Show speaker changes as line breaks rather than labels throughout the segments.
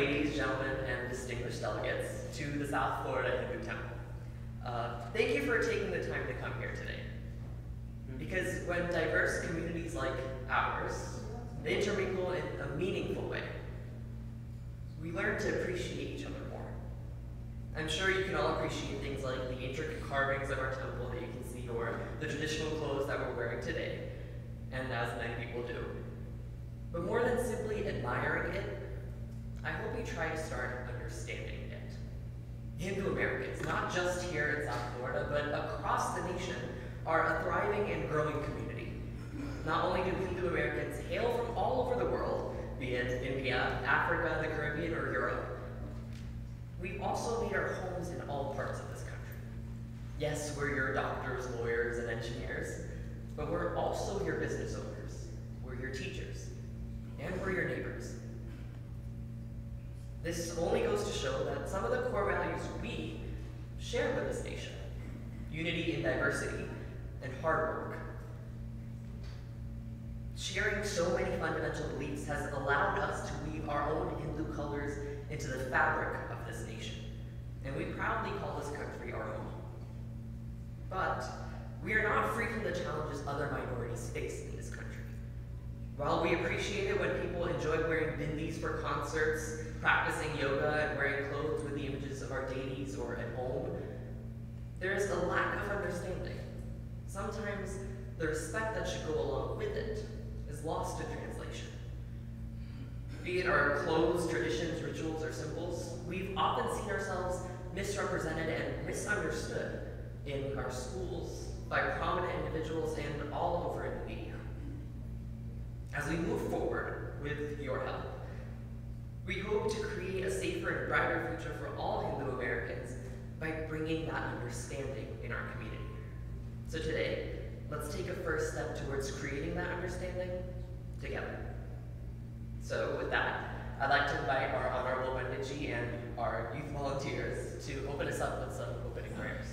ladies, gentlemen, and distinguished delegates to the South Florida Hindu Temple. Uh, thank you for taking the time to come here today. Because when diverse communities like ours, they intermingle not just here in South Florida, but across the nation, are a thriving and growing community. Not only do Hindu Americans hail from all over the world, be it India, Africa, the Caribbean, or Europe, we've also made our homes in all parts of this country. Yes, we're your doctors, lawyers, and engineers, but we're also your business owners, we're your teachers, and we're your neighbors. This only goes to show that some of the core values we share with this nation, unity in diversity, and hard work. Sharing so many fundamental beliefs has allowed us to weave our own Hindu colors into the fabric of this nation, and we proudly call this country our home. But we are not free from the challenges other minorities face in this country. While we appreciate it when people enjoy wearing bindis for concerts, practicing yoga, and wearing clothes with the images of our deities or at home, there is a lack of understanding. Sometimes the respect that should go along with it is lost in translation. Be it our clothes, traditions, rituals, or symbols, we've often seen ourselves misrepresented and misunderstood in our schools, by prominent individuals, and all over the media. As we move forward with your help, we hope to create a safer and brighter future for all Hindu Americans by bringing that understanding in our community. So today, let's take a first step towards creating that understanding together. So with that, I'd like to invite our Honorable Panditji and our youth volunteers to open us up with some opening prayers.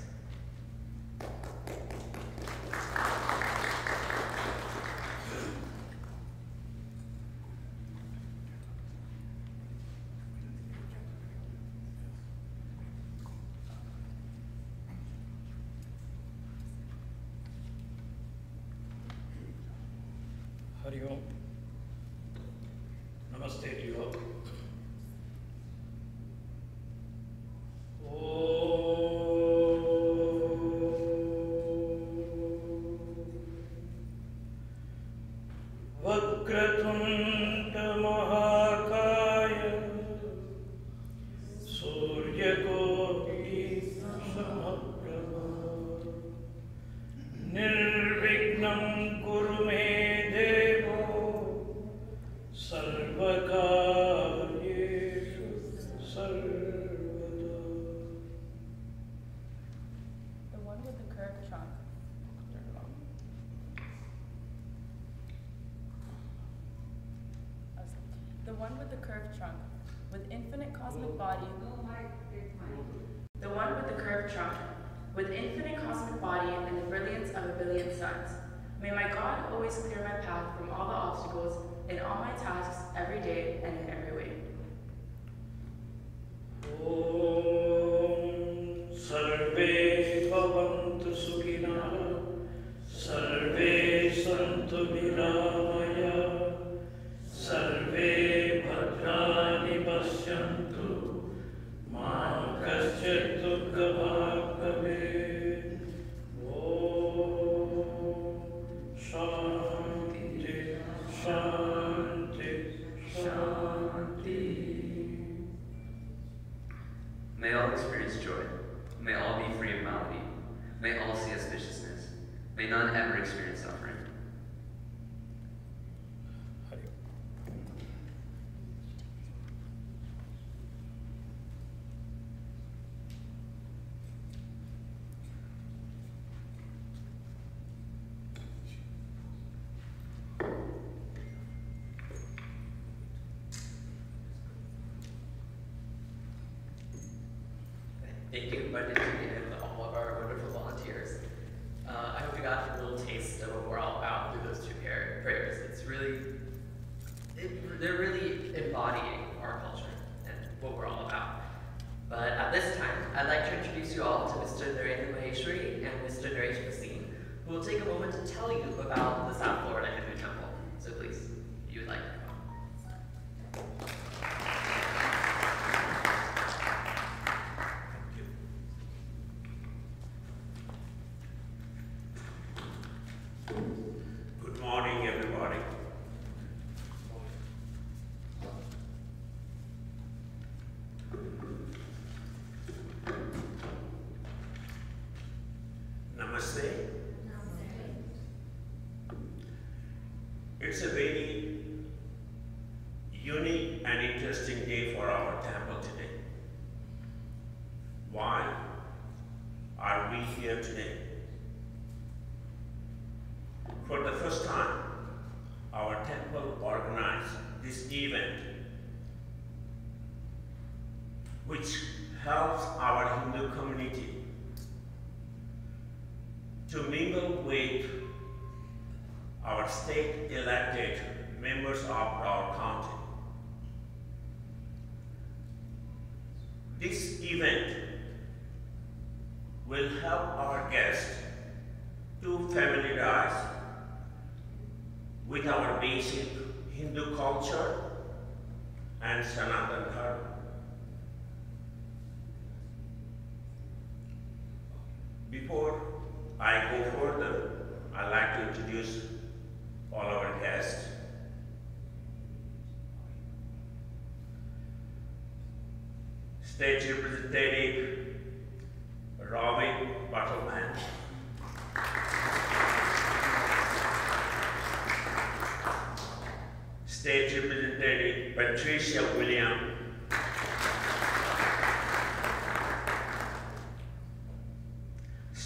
Before I go further, I'd like to introduce all our guests. State Representative Robin Bartleman. State Representative Patricia William.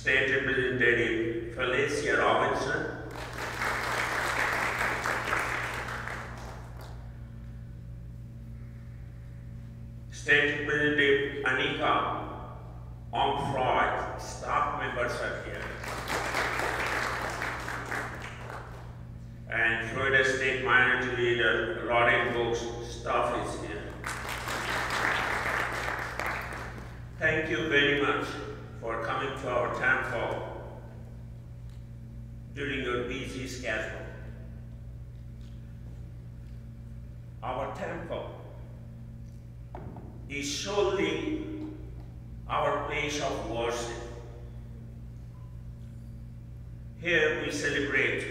State Representative Felicia Robinson. State Representative Anika Omphroy, staff members are here. And Florida State Minority Leader Lauren Book's, staff is here. Thank you very much coming to our temple during your busy schedule. Our temple is surely our place of worship. Here we celebrate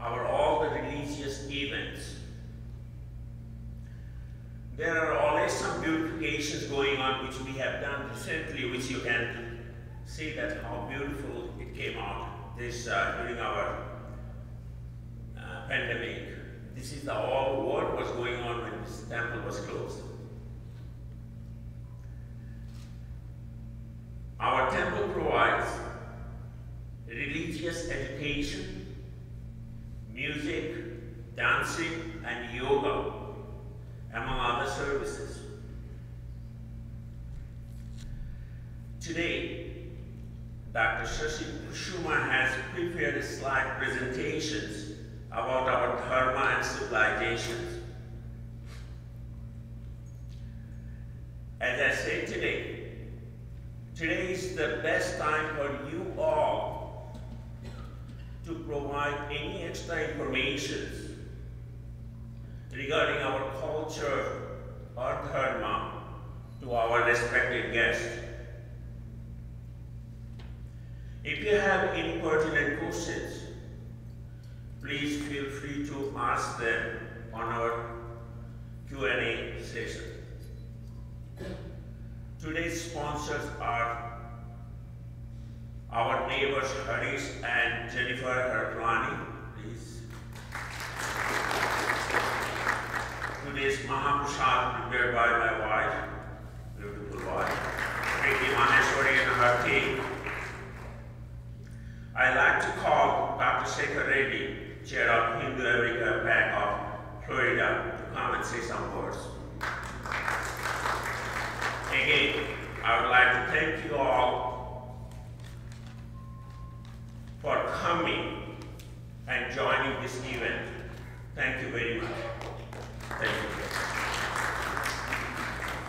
our all the religious events. There are always some beautifications going on which we have done recently, which you can see that how beautiful it came out this uh, during our uh, pandemic. This is the all work was going on when this temple was closed. Our temple provides religious education, music, dancing, and yoga, among other services. Today, Dr. Shashi Kusuma has prepared slide presentations about our dharma and civilizations. As I said today, today is the best time for you all to provide any extra information regarding our culture or dharma to our respected guests. If you have any pertinent questions, please feel free to ask them on our Session. Today's sponsors are our neighbors Harish and Jennifer Harplani, please. Today's Mahaprasad prepared by my wife, beautiful wife, Preeti Maheshwari and her team. I'd like to call Dr. Shekar Reddy, Chair of Hindu American PAC of Florida, to come and say some words. Again, I would like to thank you all for coming and joining this event. Thank you very much. Thank you.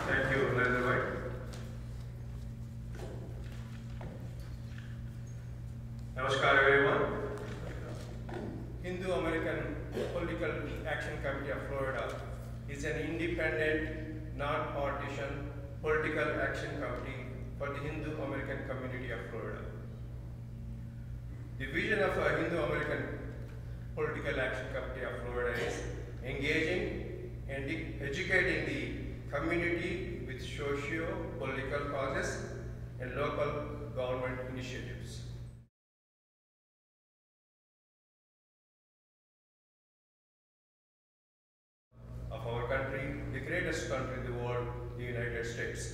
Thank you, Narendra. Namaskar everyone. Hindu American Political Action Committee of Florida is an independent, non-partisan political action committee for the Hindu American community of Florida. The vision of a Hindu American Political Action Committee of Florida is engaging and educating the community with socio-political causes and local government initiatives. of our country, the greatest country in the world, the United States.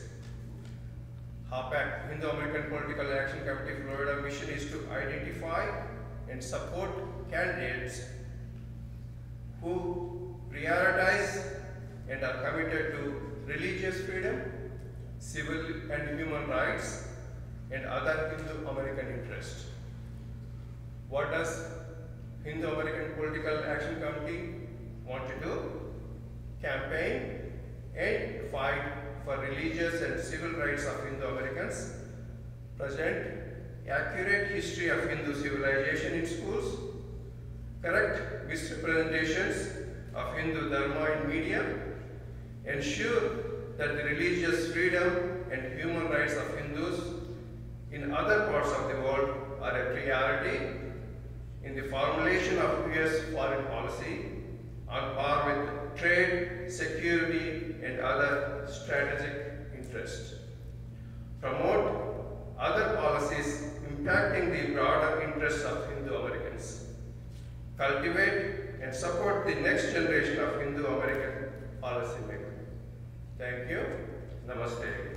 HAPAC, Hindu American Political Action Committee Florida mission is to identify and support candidates who prioritize and are committed to religious freedom, civil and human rights, and other Hindu American interests. What does Hindu American Political Action Committee want to do? Campaign and fight for religious and civil rights of Hindu Americans, present accurate history of Hindu civilization in schools, correct misrepresentations of Hindu Dharma in media, ensure that the religious freedom and human rights of Hindus in other parts of the world are a priority in the formulation of US foreign policy on par with trade, security, and other strategic interests. Promote other policies impacting the broader interests of Hindu Americans. Cultivate and support the next generation of Hindu American policymakers. Thank you. Namaste.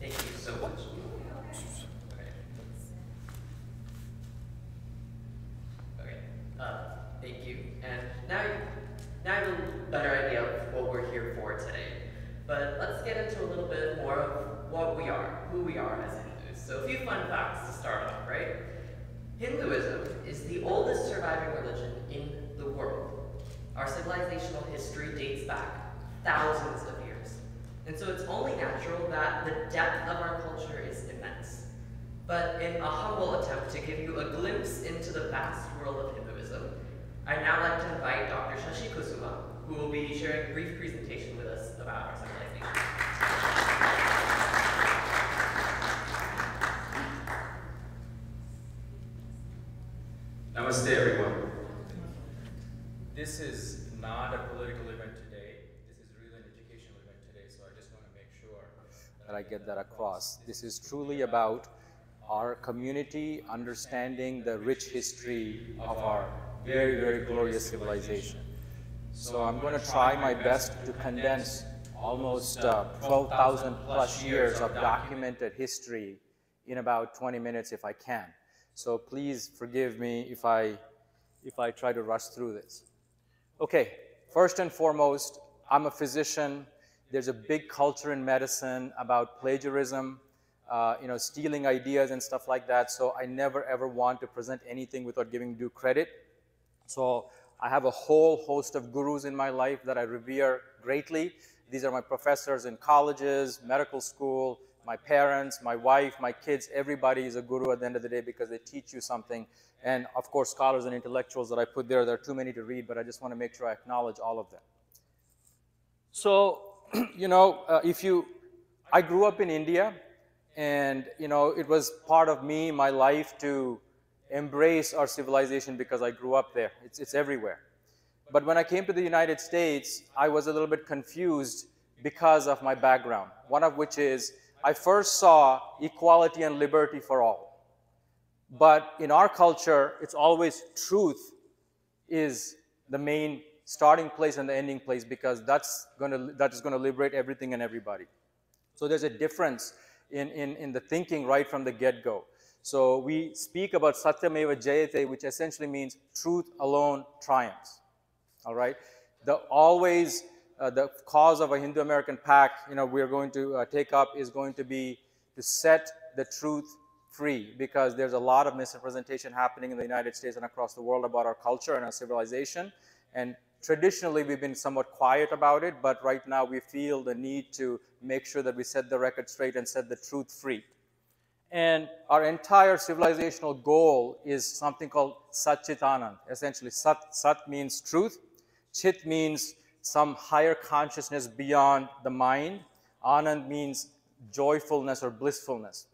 Thank you so much. Okay. Okay, uh, thank you. And now, you- now you have a better idea of what we're here for today. But let's get into a little bit more of what we are, who we are as Hindus. So a few fun facts to start off, right? Hinduism is the oldest surviving religion in the world. Our civilizational history dates back thousands of years. And so it's only natural that of our culture is immense. But in a humble attempt to give you a glimpse into the vast world of Hinduism, I'd now like to invite Dr. Shashi Kusuma, who will be sharing a brief presentation with us about our civilization.
Namaste, everyone. This is not a political event today. This is really an educational event today, so I just want to make sure that I get that across. This is truly about our community understanding the rich history of our very, very glorious civilization. So I'm going to try my best to condense almost uh, 12,000 plus years of documented history in about 20 minutes if I can. So please forgive me if I, if I try to rush through this. Okay, first and foremost, I'm a physician. There's a big culture in medicine about plagiarism, uh, you know, stealing ideas and stuff like that. So I never ever want to present anything without giving due credit. So I have a whole host of gurus in my life that I revere greatly. These are my professors in colleges, medical school, my parents, my wife, my kids, everybody is a guru at the end of the day because they teach you something. And of course, scholars and intellectuals that I put there, there are too many to read, but I just want to make sure I acknowledge all of them. So, you know, uh, if you, I grew up in India, and you know, it was part of me, my life to embrace our civilization because I grew up there. It's, it's everywhere. But when I came to the United States, I was a little bit confused because of my background. One of which is I first saw equality and liberty for all. But in our culture, it's always truth is the main starting place and the ending place because that's going to, that is going to liberate everything and everybody. So there's a difference in, in, in the thinking right from the get-go. So we speak about Satyameva Jayate, which essentially means truth alone triumphs. All right? The always, uh, the cause of a Hindu American PAC, you know, we're going to uh, take up is going to be to set the truth free because there's a lot of misrepresentation happening in the United States and across the world about our culture and our civilization. And Traditionally, we've been somewhat quiet about it, but right now we feel the need to make sure that we set the record straight and set the truth free. And our entire civilizational goal is something called Satchitanand. Essentially, Sat, Sat means truth, Chit means some higher consciousness beyond the mind, Anand means joyfulness or blissfulness.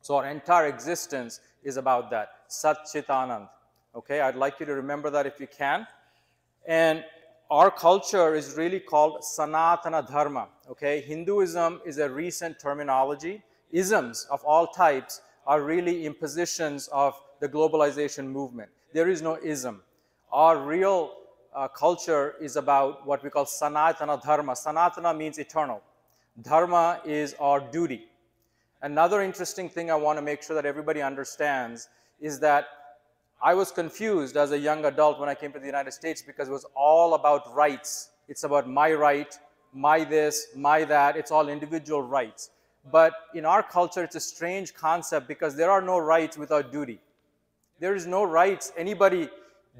So our entire existence is about that, Sat Chit Anand. Okay, I'd like you to remember that if you can. And our culture is really called Sanatana Dharma. Okay, Hinduism is a recent terminology. Isms of all types are really impositions of the globalization movement. There is no ism. Our real uh, culture is about what we call Sanatana Dharma. Sanatana means eternal. Dharma is our duty. Another interesting thing I want to make sure that everybody understands is that I was confused as a young adult when I came to the United States because it was all about rights. It's about my right, my this, my that. It's all individual rights. But in our culture, it's a strange concept because there are no rights without duty. There is no rights anybody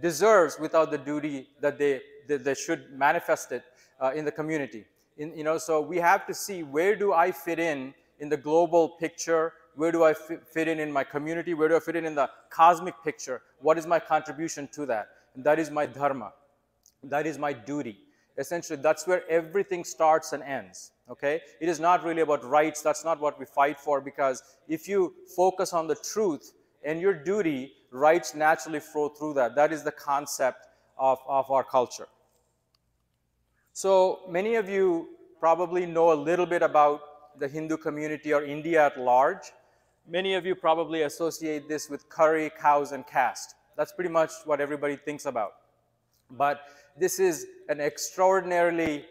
deserves without the duty that they, that they should manifest it uh, in the community. In, you know, so we have to see where do I fit in in the global picture where do I fit in in my community? Where do I fit in in the cosmic picture? What is my contribution to that? And that is my dharma. That is my duty. Essentially, that's where everything starts and ends. Okay? It is not really about rights. That's not what we fight for because if you focus on the truth and your duty, rights naturally flow through that. That is the concept of, of our culture. So many of you probably know a little bit about the Hindu community or India at large. Many of you probably associate this with curry, cows, and caste. That's pretty much what everybody thinks about. But this is an extraordinarily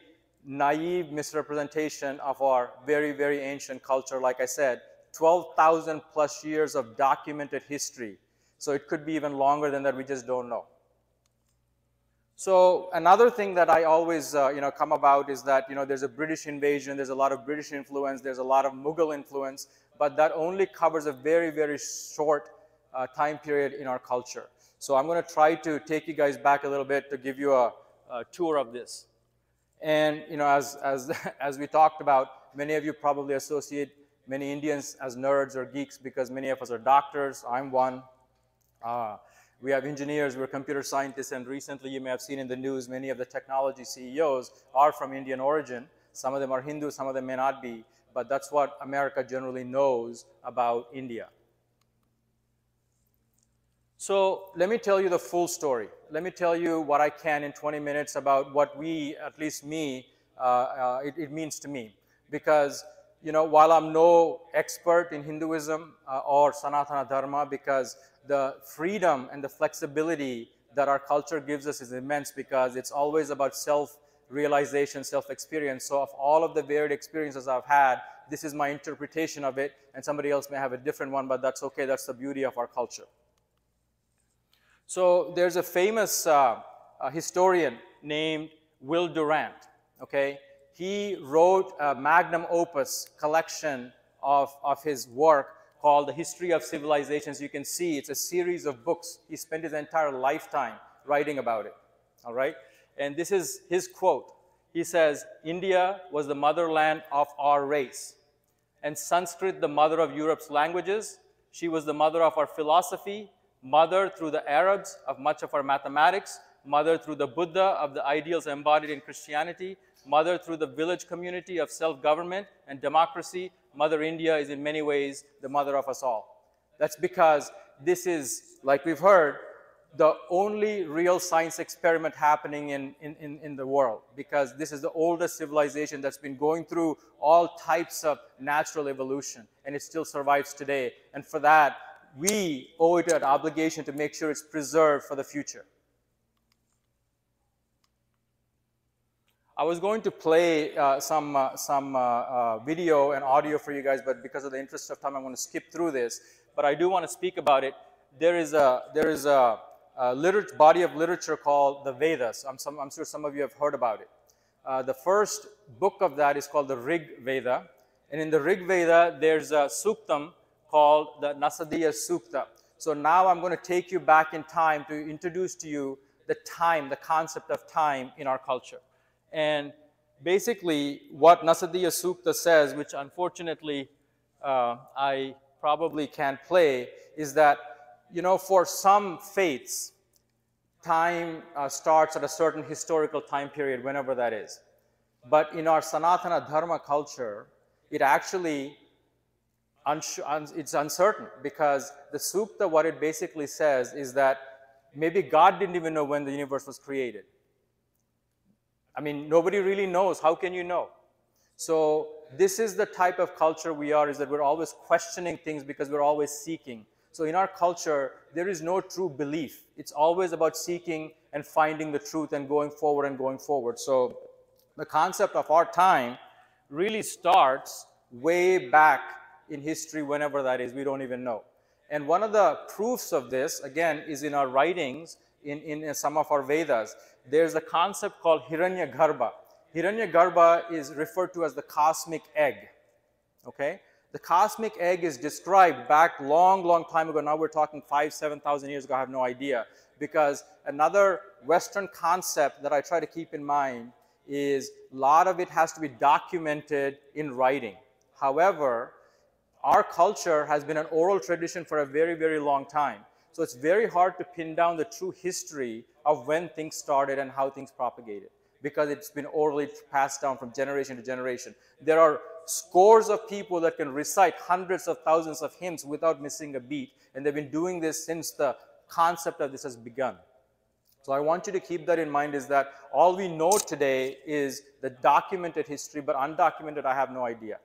naive misrepresentation of our very, very ancient culture. Like I said, 12,000 plus years of documented history. So it could be even longer than that, we just don't know. So another thing that I always, uh, you know, come about is that, you know, there's a British invasion, there's a lot of British influence, there's a lot of Mughal influence, but that only covers a very, very short uh, time period in our culture. So I'm going to try to take you guys back a little bit to give you a, a tour of this. And, you know, as, as, as we talked about, many of you probably associate many Indians as nerds or geeks because many of us are doctors. I'm one. Uh, we have engineers, we're computer scientists, and recently you may have seen in the news many of the technology CEOs are from Indian origin. Some of them are Hindu, some of them may not be but that's what America generally knows about India. So let me tell you the full story. Let me tell you what I can in 20 minutes about what we, at least me, uh, uh, it, it, means to me. Because, you know, while I'm no expert in Hinduism uh, or Sanatana Dharma, because the freedom and the flexibility that our culture gives us is immense because it's always about self realization, self-experience. So of all of the varied experiences I've had, this is my interpretation of it, and somebody else may have a different one, but that's okay. That's the beauty of our culture. So there's a famous uh, historian named Will Durant, okay? He wrote a magnum opus collection of, of his work called The History of Civilizations. You can see it's a series of books. He spent his entire lifetime writing about it, all right? And this is his quote. He says, India was the motherland of our race. And Sanskrit, the mother of Europe's languages. She was the mother of our philosophy, mother through the Arabs of much of our mathematics, mother through the Buddha of the ideals embodied in Christianity, mother through the village community of self-government and democracy. Mother India is in many ways the mother of us all. That's because this is, like we've heard, the only real science experiment happening in, in, in, the world because this is the oldest civilization that's been going through all types of natural evolution and it still survives today. And for that, we owe it an obligation to make sure it's preserved for the future. I was going to play uh, some, uh, some uh, uh video and audio for you guys, but because of the interest of time, I'm going to skip through this. But I do want to speak about it. There is a, there is a, body of literature called the Vedas. I'm, some, I'm, sure some of you have heard about it. Uh, the first book of that is called the Rig Veda. And in the Rig Veda, there's a suktam called the Nasadiya Sukta. So now I'm going to take you back in time to introduce to you the time, the concept of time in our culture. And basically, what Nasadiya Sukta says, which unfortunately uh, I probably can't play, is that, you know, for some faiths, time uh, starts at a certain historical time period, whenever that is. But in our Sanatana Dharma culture, it actually it's uncertain because the sukta, what it basically says is that maybe God didn't even know when the universe was created. I mean, nobody really knows. How can you know? So this is the type of culture we are, is that we're always questioning things because we're always seeking. So in our culture, there is no true belief. It's always about seeking and finding the truth and going forward and going forward. So the concept of our time really starts way back in history, whenever that is, we don't even know. And one of the proofs of this, again, is in our writings, in, in some of our Vedas. There's a concept called Hiranya Garbha. Hiranya Garbha is referred to as the cosmic egg. Okay? The cosmic egg is described back long, long time ago. Now we're talking five, 7,000 years ago. I have no idea. Because another Western concept that I try to keep in mind is a lot of it has to be documented in writing. However, our culture has been an oral tradition for a very, very long time. So it's very hard to pin down the true history of when things started and how things propagated because it's been orally passed down from generation to generation. There are scores of people that can recite hundreds of thousands of hymns without missing a beat, and they've been doing this since the concept of this has begun. So I want you to keep that in mind is that all we know today is the documented history, but undocumented, I have no idea.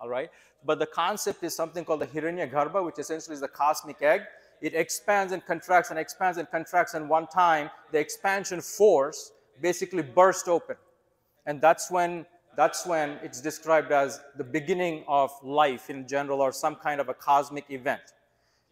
All right? But the concept is something called the Hiranya Garbha, which essentially is the cosmic egg. It expands and contracts and expands and contracts, and one time the expansion force basically burst open. And that's when, that's when it's described as the beginning of life in general or some kind of a cosmic event.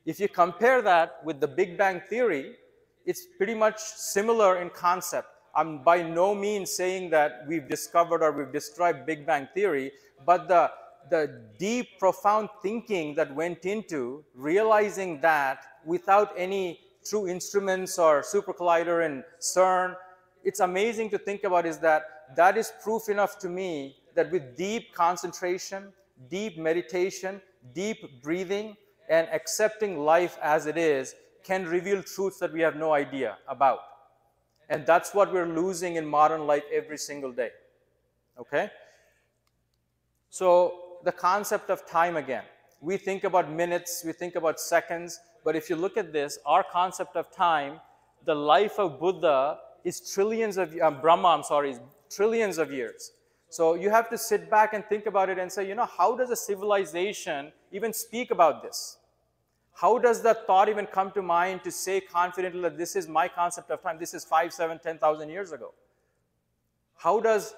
If you compare that with the Big Bang Theory, it's pretty much similar in concept. I'm by no means saying that we've discovered or we've described Big Bang Theory, but the the deep, profound thinking that went into realizing that without any true instruments or super collider and CERN, it's amazing to think about is that that is proof enough to me that with deep concentration, deep meditation, deep breathing, and accepting life as it is can reveal truths that we have no idea about. And that's what we're losing in modern life every single day. Okay? So the concept of time again. We think about minutes, we think about seconds, but if you look at this, our concept of time, the life of Buddha is trillions of, um, Brahma, I'm sorry, trillions of years. So you have to sit back and think about it and say, you know, how does a civilization even speak about this? How does that thought even come to mind to say confidently that this is my concept of time? This is five, seven, ten thousand years ago. How does,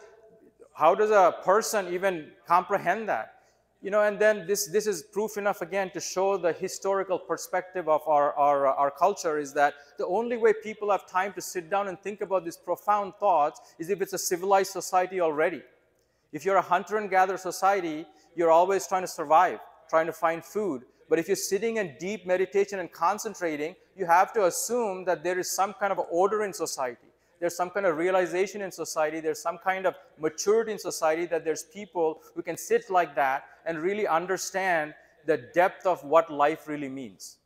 how does a person even comprehend that? You know, and then this, this is proof enough again to show the historical perspective of our, our, our culture is that the only way people have time to sit down and think about these profound thoughts is if it's a civilized society already. If you're a hunter and gatherer society, you're always trying to survive, trying to find food. But if you're sitting in deep meditation and concentrating, you have to assume that there is some kind of order in society there's some kind of realization in society, there's some kind of maturity in society that there's people who can sit like that and really understand the depth of what life really means.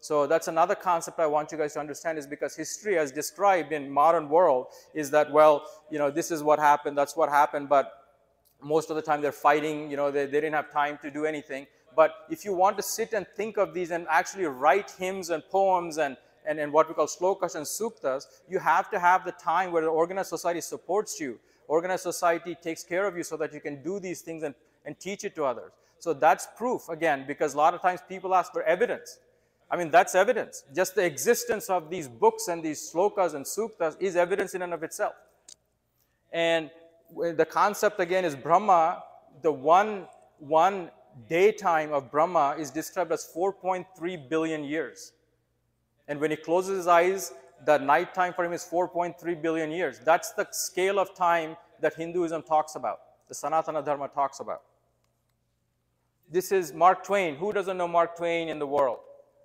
So that's another concept I want you guys to understand is because history as described in modern world is that, well, you know, this is what happened, that's what happened, but most of the time they're fighting, you know, they, they didn't have time to do anything. But if you want to sit and think of these and actually write hymns and poems and and, and what we call slokas and suktas, you have to have the time where the organized society supports you. Organized society takes care of you so that you can do these things and, and teach it to others. So that's proof, again, because a lot of times people ask for evidence. I mean, that's evidence. Just the existence of these books and these slokas and suktas is evidence in and of itself. And the concept again is Brahma, the one, one daytime of Brahma is described as 4.3 billion years. And when he closes his eyes, the night time for him is 4.3 billion years. That's the scale of time that Hinduism talks about, the Sanatana Dharma talks about. This is Mark Twain. Who doesn't know Mark Twain in the world?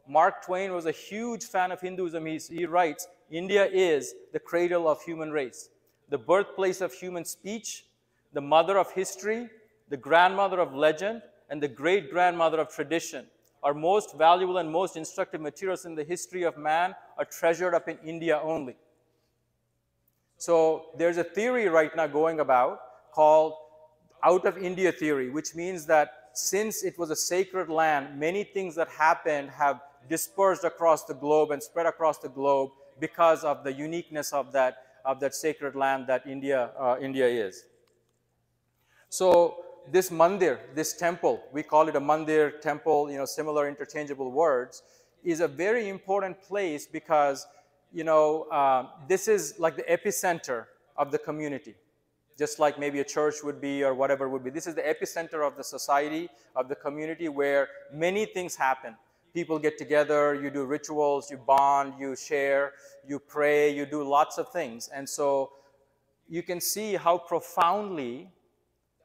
Mark Twain was a huge fan of Hinduism. He, he writes, India is the cradle of human race, the birthplace of human speech, the mother of history, the grandmother of legend, and the great grandmother of tradition. Our most valuable and most instructive materials in the history of man are treasured up in India only. So there's a theory right now going about called out of India theory, which means that since it was a sacred land, many things that happened have dispersed across the globe and spread across the globe because of the uniqueness of that, of that sacred land that India, uh, India is. So this mandir, this temple, we call it a mandir, temple, you know, similar interchangeable words, is a very important place because, you know, uh, this is like the epicenter of the community just like maybe a church would be or whatever would be. This is the epicenter of the society, of the community where many things happen. People get together, you do rituals, you bond, you share, you pray, you do lots of things. And so you can see how profoundly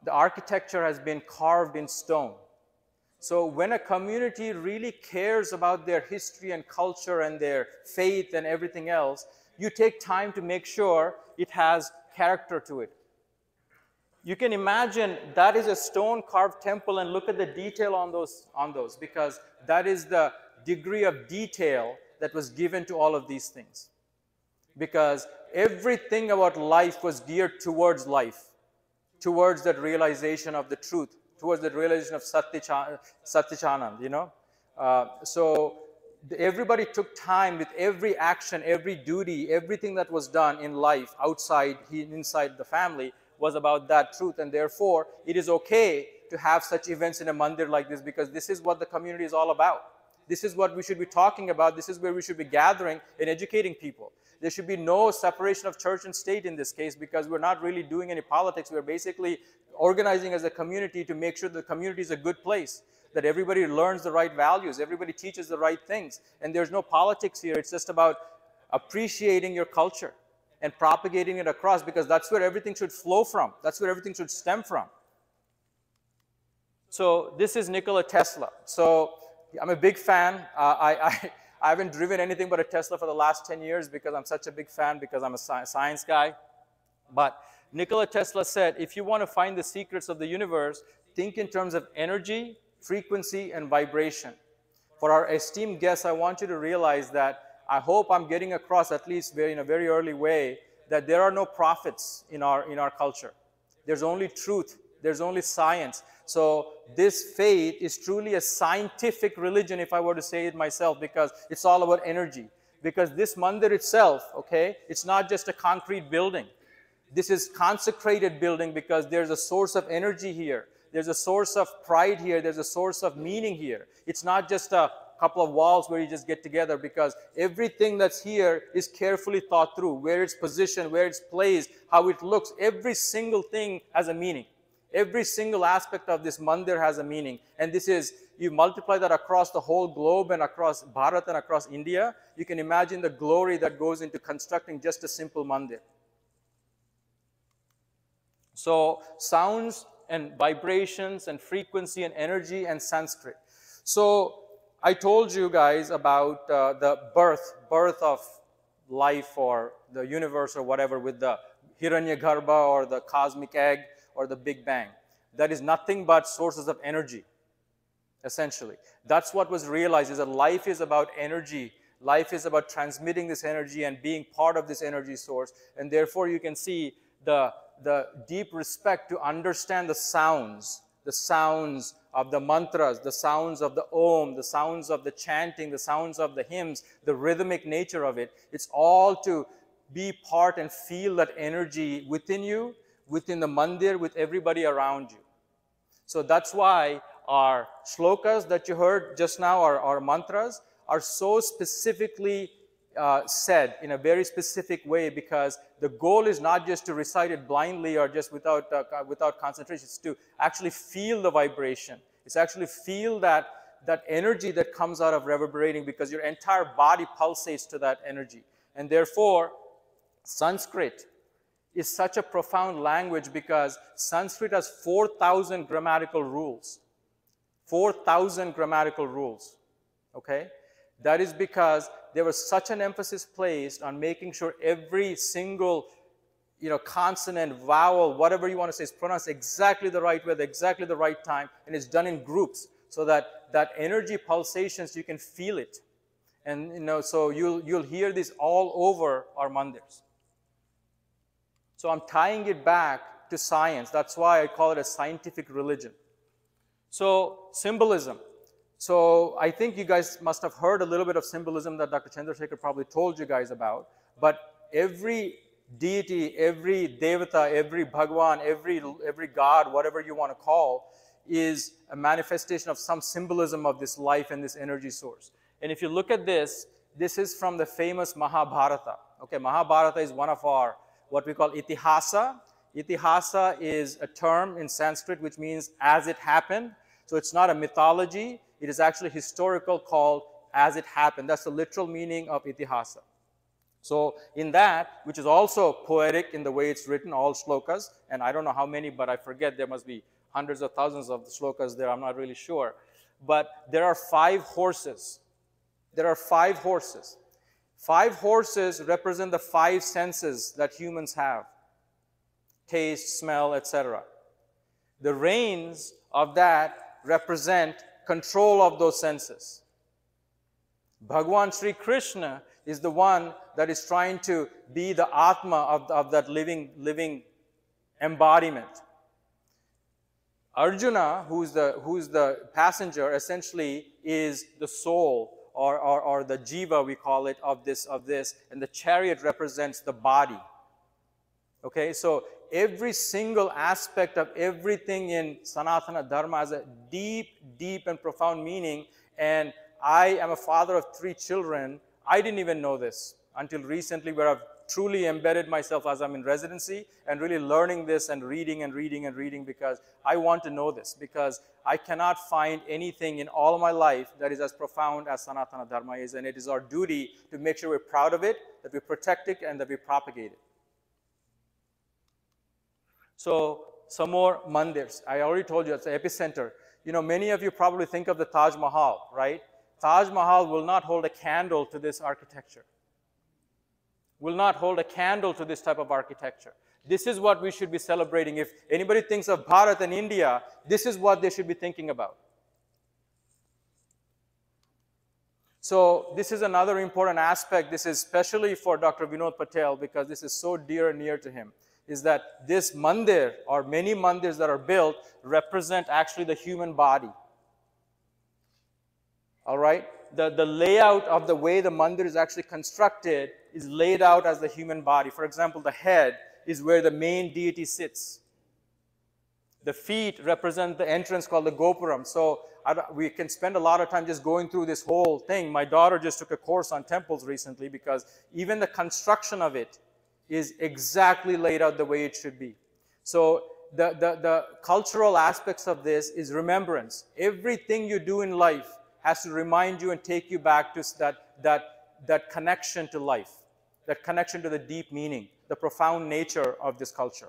the architecture has been carved in stone. So when a community really cares about their history and culture and their faith and everything else, you take time to make sure it has character to it. You can imagine that is a stone carved temple and look at the detail on those, on those because that is the degree of detail that was given to all of these things. Because everything about life was geared towards life, towards that realization of the truth, towards the realization of Satyachanand, you know. Uh, so everybody took time with every action, every duty, everything that was done in life outside, inside the family was about that truth. And therefore, it is okay to have such events in a mandir like this because this is what the community is all about. This is what we should be talking about. This is where we should be gathering and educating people. There should be no separation of church and state in this case because we're not really doing any politics. We're basically organizing as a community to make sure the community is a good place, that everybody learns the right values, everybody teaches the right things. And there's no politics here. It's just about appreciating your culture and propagating it across because that's where everything should flow from. That's where everything should stem from. So this is Nikola Tesla. So I'm a big fan. Uh, I, I, I, haven't driven anything but a Tesla for the last 10 years because I'm such a big fan because I'm a science guy. But Nikola Tesla said, if you want to find the secrets of the universe, think in terms of energy, frequency, and vibration. For our esteemed guests, I want you to realize that I hope I'm getting across at least in a very early way that there are no prophets in our, in our culture. There's only truth. There's only science. So this faith is truly a scientific religion, if I were to say it myself, because it's all about energy. Because this mandir itself, okay, it's not just a concrete building. This is consecrated building because there's a source of energy here. There's a source of pride here. There's a source of meaning here. It's not just a couple of walls where you just get together because everything that's here is carefully thought through, where it's positioned, where it's placed, how it looks. Every single thing has a meaning. Every single aspect of this mandir has a meaning. And this is, you multiply that across the whole globe and across Bharat and across India, you can imagine the glory that goes into constructing just a simple mandir. So sounds and vibrations and frequency and energy and Sanskrit. So I told you guys about uh, the birth, birth of life or the universe or whatever with the Hiranyagarbha or the cosmic egg or the Big Bang. That is nothing but sources of energy, essentially. That's what was realized is that life is about energy. Life is about transmitting this energy and being part of this energy source. And therefore, you can see the, the deep respect to understand the sounds, the sounds of the mantras, the sounds of the om, the sounds of the chanting, the sounds of the hymns, the rhythmic nature of it. It's all to be part and feel that energy within you, within the mandir, with everybody around you. So that's why our shlokas that you heard just now, our, our mantras, are so specifically uh, said in a very specific way because the goal is not just to recite it blindly or just without, uh, without concentration, it's to actually feel the vibration. It's actually feel that, that energy that comes out of reverberating because your entire body pulsates to that energy. And therefore, Sanskrit is such a profound language because Sanskrit has 4,000 grammatical rules. 4,000 grammatical rules. Okay? That is because there was such an emphasis placed on making sure every single you know, consonant, vowel, whatever you want to say is pronounced exactly the right way, at exactly the right time, and it's done in groups so that that energy pulsations, you can feel it. And, you know, so you'll, you'll hear this all over our mandirs. So I'm tying it back to science. That's why I call it a scientific religion. So symbolism. So I think you guys must have heard a little bit of symbolism that Dr. Chandrasekhar probably told you guys about. But every deity, every devata, every bhagwan, every, every god, whatever you want to call, is a manifestation of some symbolism of this life and this energy source. And if you look at this, this is from the famous Mahabharata. Okay, Mahabharata is one of our, what we call itihasa. Itihasa is a term in Sanskrit which means as it happened. So it's not a mythology, it is actually historical called as it happened. That's the literal meaning of itihasa. So in that, which is also poetic in the way it's written, all slokas, and I don't know how many, but I forget, there must be hundreds of thousands of slokas there, I'm not really sure. But there are five horses. There are five horses. Five horses represent the five senses that humans have. Taste, smell, etc. The reins of that represent control of those senses. Bhagwan Sri Krishna is the one that is trying to be the Atma of, of that living, living embodiment. Arjuna, who's the, who's the passenger, essentially is the soul or, or, or the jiva, we call it, of this, of this, and the chariot represents the body. Okay, so every single aspect of everything in Sanatana Dharma has a deep, deep and profound meaning. And I am a father of three children. I didn't even know this until recently where I've truly embedded myself as I'm in residency and really learning this and reading and reading and reading because I want to know this because I cannot find anything in all my life that is as profound as Sanatana Dharma is and it is our duty to make sure we're proud of it, that we protect it and that we propagate it. So some more mandirs. I already told you it's the epicenter. You know, many of you probably think of the Taj Mahal, right? Taj Mahal will not hold a candle to this architecture. Will not hold a candle to this type of architecture. This is what we should be celebrating. If anybody thinks of Bharat and India, this is what they should be thinking about. So this is another important aspect. This is especially for Dr. Vinod Patel because this is so dear and near to him is that this mandir or many mandirs that are built represent actually the human body. All right? The, the layout of the way the mandir is actually constructed is laid out as the human body. For example, the head is where the main deity sits. The feet represent the entrance called the Gopuram. So we can spend a lot of time just going through this whole thing. My daughter just took a course on temples recently because even the construction of it is exactly laid out the way it should be. So the, the, the cultural aspects of this is remembrance. Everything you do in life has to remind you and take you back to that, that, that connection to life, that connection to the deep meaning, the profound nature of this culture.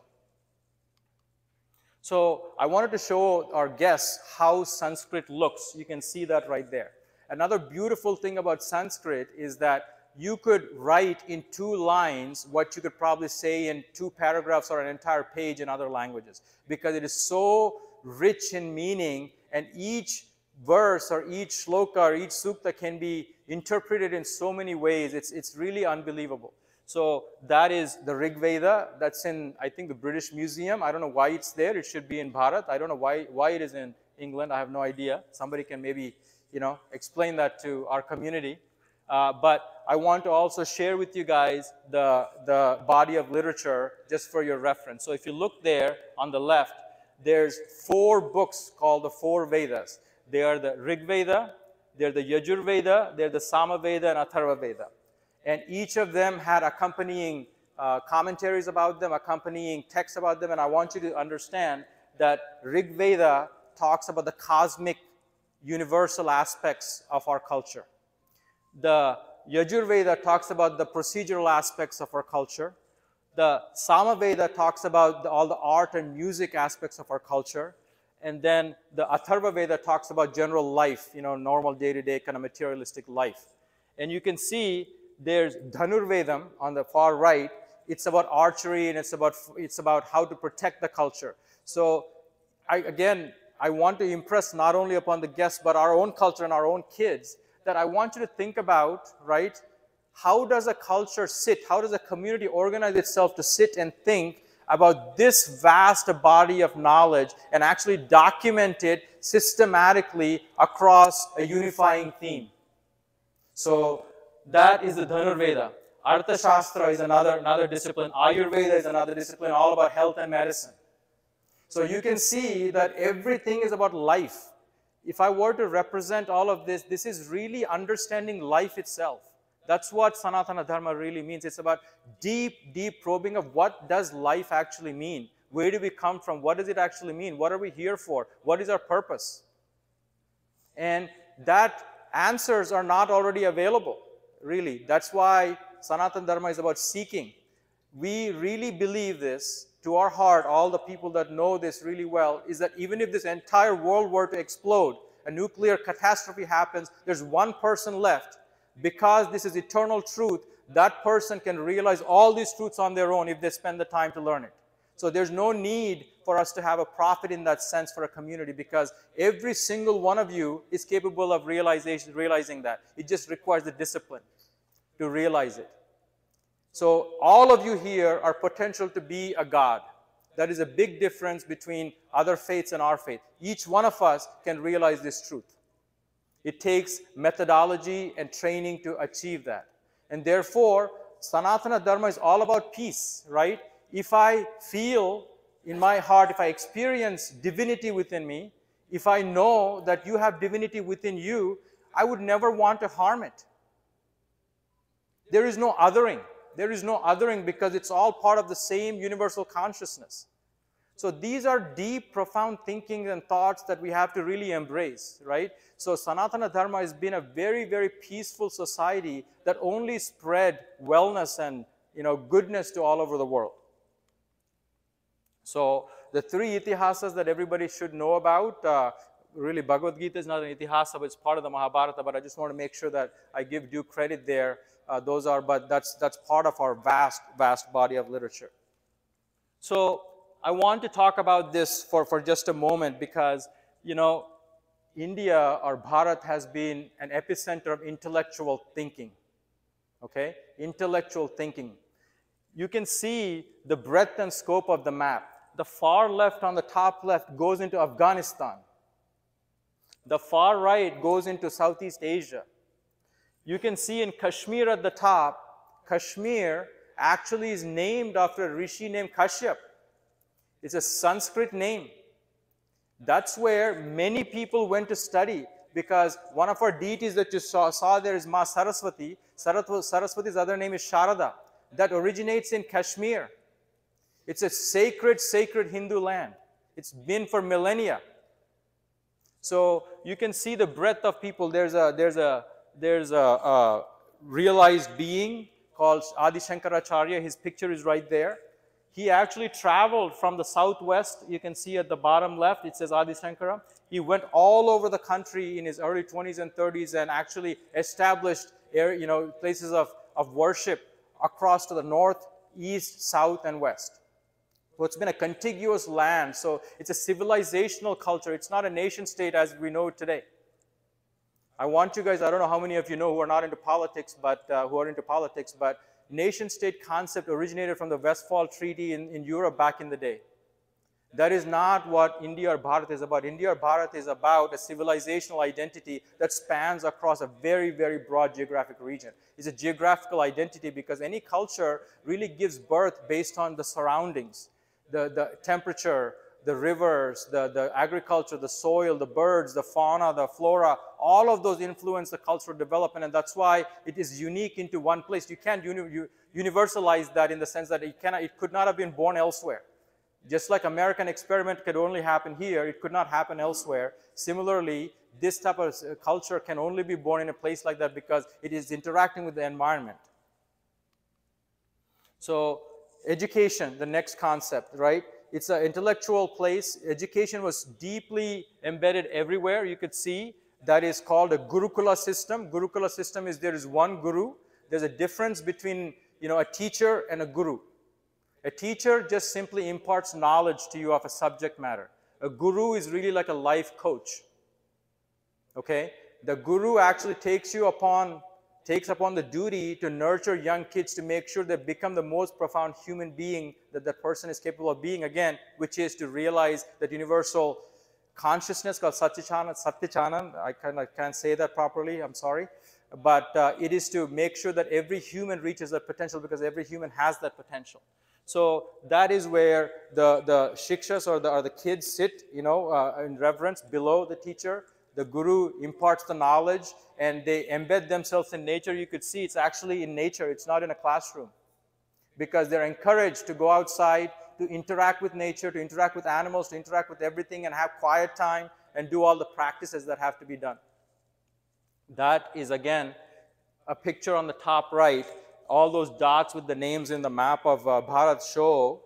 So I wanted to show our guests how Sanskrit looks. You can see that right there. Another beautiful thing about Sanskrit is that you could write in two lines what you could probably say in two paragraphs or an entire page in other languages because it is so rich in meaning and each verse or each shloka or each sukta can be interpreted in so many ways. It's, it's really unbelievable. So that is the Rig Veda. That's in, I think, the British Museum. I don't know why it's there. It should be in Bharat. I don't know why, why it is in England. I have no idea. Somebody can maybe, you know, explain that to our community. Uh, but I want to also share with you guys the, the body of literature just for your reference. So if you look there on the left, there's four books called the four Vedas. They are the Rig Veda, they're the Yajur Veda, they're the Sama Veda and Atharva Veda. And each of them had accompanying uh, commentaries about them, accompanying texts about them. And I want you to understand that Rig Veda talks about the cosmic universal aspects of our culture. The Yajurveda talks about the procedural aspects of our culture. The Samaveda talks about the, all the art and music aspects of our culture. And then the Atharva Veda talks about general life, you know, normal day-to-day kind of materialistic life. And you can see there's Dhanurvedam on the far right. It's about archery and it's about, it's about how to protect the culture. So I, again, I want to impress not only upon the guests, but our own culture and our own kids that I want you to think about, right? How does a culture sit? How does a community organize itself to sit and think about this vast body of knowledge and actually document it systematically across a unifying theme? So that is the Dhanurveda. Arthashastra is another, another discipline. Ayurveda is another discipline, all about health and medicine. So you can see that everything is about life. If I were to represent all of this, this is really understanding life itself. That's what Sanatana Dharma really means. It's about deep, deep probing of what does life actually mean? Where do we come from? What does it actually mean? What are we here for? What is our purpose? And that answers are not already available, really. That's why Sanatana Dharma is about seeking. We really believe this to our heart, all the people that know this really well, is that even if this entire world were to explode, a nuclear catastrophe happens, there's one person left. Because this is eternal truth, that person can realize all these truths on their own if they spend the time to learn it. So there's no need for us to have a prophet in that sense for a community because every single one of you is capable of realization, realizing that. It just requires the discipline to realize it. So all of you here are potential to be a God. That is a big difference between other faiths and our faith. Each one of us can realize this truth. It takes methodology and training to achieve that. And therefore, Sanatana Dharma is all about peace, right? If I feel in my heart, if I experience divinity within me, if I know that you have divinity within you, I would never want to harm it. There is no othering. There is no othering because it's all part of the same universal consciousness. So these are deep, profound thinking and thoughts that we have to really embrace, right? So Sanatana Dharma has been a very, very peaceful society that only spread wellness and you know, goodness to all over the world. So the three itihasas that everybody should know about, uh, really Bhagavad Gita is not an itihasa, but it's part of the Mahabharata, but I just want to make sure that I give due credit there uh, those are, but that's, that's part of our vast, vast body of literature. So I want to talk about this for, for just a moment because, you know, India or Bharat has been an epicenter of intellectual thinking, okay? Intellectual thinking. You can see the breadth and scope of the map. The far left on the top left goes into Afghanistan. The far right goes into Southeast Asia. You can see in Kashmir at the top, Kashmir actually is named after a rishi named Kashyap. It's a Sanskrit name. That's where many people went to study because one of our deities that you saw, saw there is Ma Saraswati. Saraswati's other name is Sharada. That originates in Kashmir. It's a sacred, sacred Hindu land. It's been for millennia. So you can see the breadth of people. There's a, there's a, there's a, a realized being called Adi Shankaracharya. His picture is right there. He actually traveled from the southwest. You can see at the bottom left, it says Adi Shankara. He went all over the country in his early 20s and 30s and actually established you know, places of, of worship across to the north, east, south, and west. So it's been a contiguous land. So it's a civilizational culture. It's not a nation state as we know today. I want you guys, I don't know how many of you know who are not into politics, but uh, who are into politics, but nation state concept originated from the Westphal Treaty in, in Europe back in the day. That is not what India or Bharat is about. India or Bharat is about a civilizational identity that spans across a very, very broad geographic region. It's a geographical identity because any culture really gives birth based on the surroundings, the, the temperature, the rivers, the, the agriculture, the soil, the birds, the fauna, the flora, all of those influence the cultural development and that's why it is unique into one place. You can't uni universalize that in the sense that it, cannot, it could not have been born elsewhere. Just like American experiment could only happen here, it could not happen elsewhere. Similarly, this type of uh, culture can only be born in a place like that because it is interacting with the environment. So education, the next concept, right? It's an intellectual place. Education was deeply embedded everywhere. You could see that is called a Gurukula system. Gurukula system is there is one guru. There's a difference between you know a teacher and a guru. A teacher just simply imparts knowledge to you of a subject matter. A guru is really like a life coach. Okay? The guru actually takes you upon takes upon the duty to nurture young kids to make sure they become the most profound human being that that person is capable of being again, which is to realize that universal consciousness called Satchichana, Satchichanan. I kind of can't say that properly, I'm sorry. But uh, it is to make sure that every human reaches that potential because every human has that potential. So that is where the, the shikshas or the, or the kids sit, you know, uh, in reverence below the teacher. The guru imparts the knowledge and they embed themselves in nature. You could see it's actually in nature, it's not in a classroom. Because they're encouraged to go outside, to interact with nature, to interact with animals, to interact with everything and have quiet time and do all the practices that have to be done. That is again a picture on the top right. All those dots with the names in the map of uh, Bharat show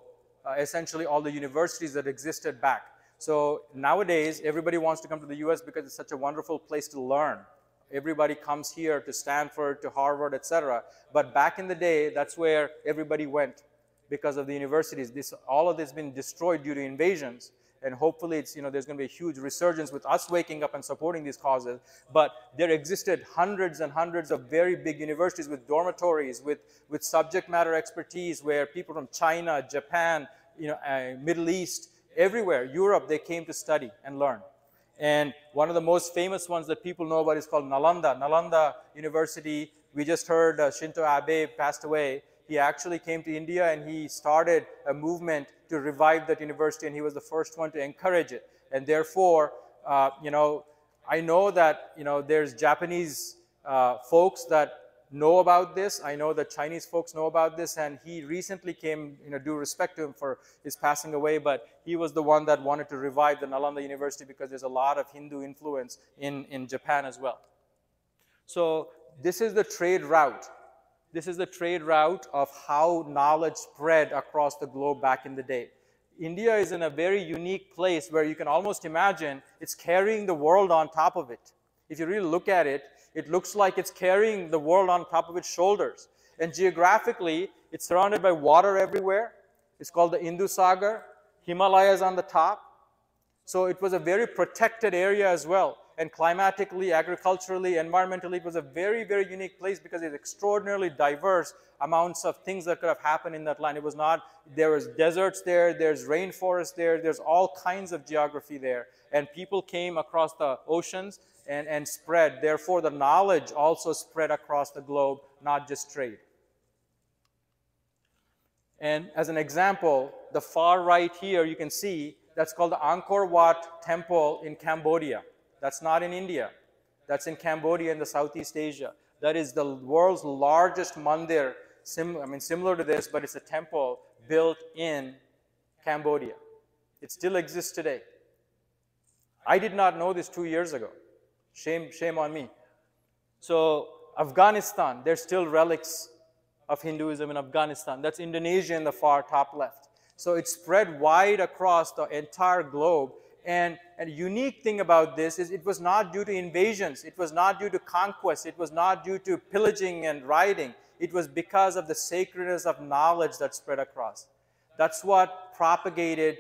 uh, essentially all the universities that existed back. So nowadays, everybody wants to come to the US because it's such a wonderful place to learn. Everybody comes here to Stanford, to Harvard, etc. But back in the day, that's where everybody went because of the universities. This, all of this has been destroyed due to invasions and hopefully it's, you know, there's going to be a huge resurgence with us waking up and supporting these causes. But there existed hundreds and hundreds of very big universities with dormitories, with, with subject matter expertise, where people from China, Japan, you know, uh, Middle East, everywhere, Europe, they came to study and learn. And one of the most famous ones that people know about is called Nalanda. Nalanda University, we just heard uh, Shinzo Abe passed away he actually came to India and he started a movement to revive that university and he was the first one to encourage it. And therefore, uh, you know, I know that, you know, there's Japanese uh, folks that know about this. I know that Chinese folks know about this and he recently came, you know, due respect to him for his passing away, but he was the one that wanted to revive the Nalanda University because there's a lot of Hindu influence in, in Japan as well. So this is the trade route this is the trade route of how knowledge spread across the globe back in the day. India is in a very unique place where you can almost imagine it's carrying the world on top of it. If you really look at it, it looks like it's carrying the world on top of its shoulders. And geographically, it's surrounded by water everywhere. It's called the Indus Sagar. Himalayas on the top. So it was a very protected area as well and climatically, agriculturally, environmentally, it was a very, very unique place because it's extraordinarily diverse amounts of things that could have happened in that land. It was not, there was deserts there, there's rainforest there, there's all kinds of geography there. And people came across the oceans and, and spread. Therefore, the knowledge also spread across the globe, not just trade. And as an example, the far right here, you can see that's called the Angkor Wat Temple in Cambodia. That's not in India. That's in Cambodia in the Southeast Asia. That is the world's largest mandir, sim, I mean similar to this, but it's a temple built in Cambodia. It still exists today. I did not know this two years ago. Shame, shame on me. So Afghanistan, there's still relics of Hinduism in Afghanistan. That's Indonesia in the far top left. So it's spread wide across the entire globe and, a unique thing about this is it was not due to invasions, it was not due to conquest, it was not due to pillaging and rioting. It was because of the sacredness of knowledge that spread across. That's what propagated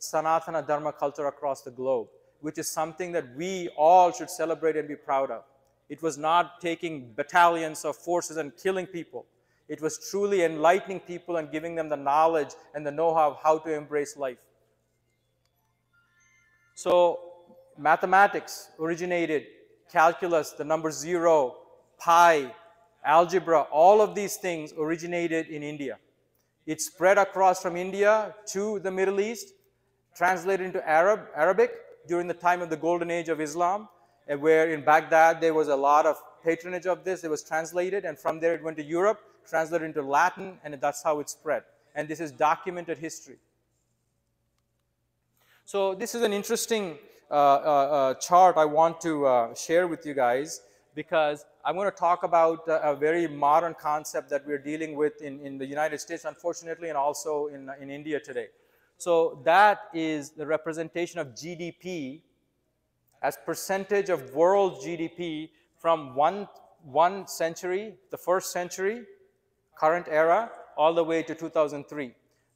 Sanatana Dharma culture across the globe, which is something that we all should celebrate and be proud of. It was not taking battalions of forces and killing people. It was truly enlightening people and giving them the knowledge and the know-how of how to embrace life. So mathematics originated, calculus, the number zero, pi, algebra, all of these things originated in India. It spread across from India to the Middle East, translated into Arab, Arabic during the time of the golden age of Islam, eh, where in Baghdad there was a lot of patronage of this. It was translated, and from there it went to Europe, translated into Latin, and that's how it spread. And this is documented history. So this is an interesting uh, uh, uh, chart I want to uh, share with you guys because I'm going to talk about a very modern concept that we're dealing with in, in the United States, unfortunately, and also in, in India today. So that is the representation of GDP as percentage of world GDP from one, one century, the first century, current era, all the way to 2003.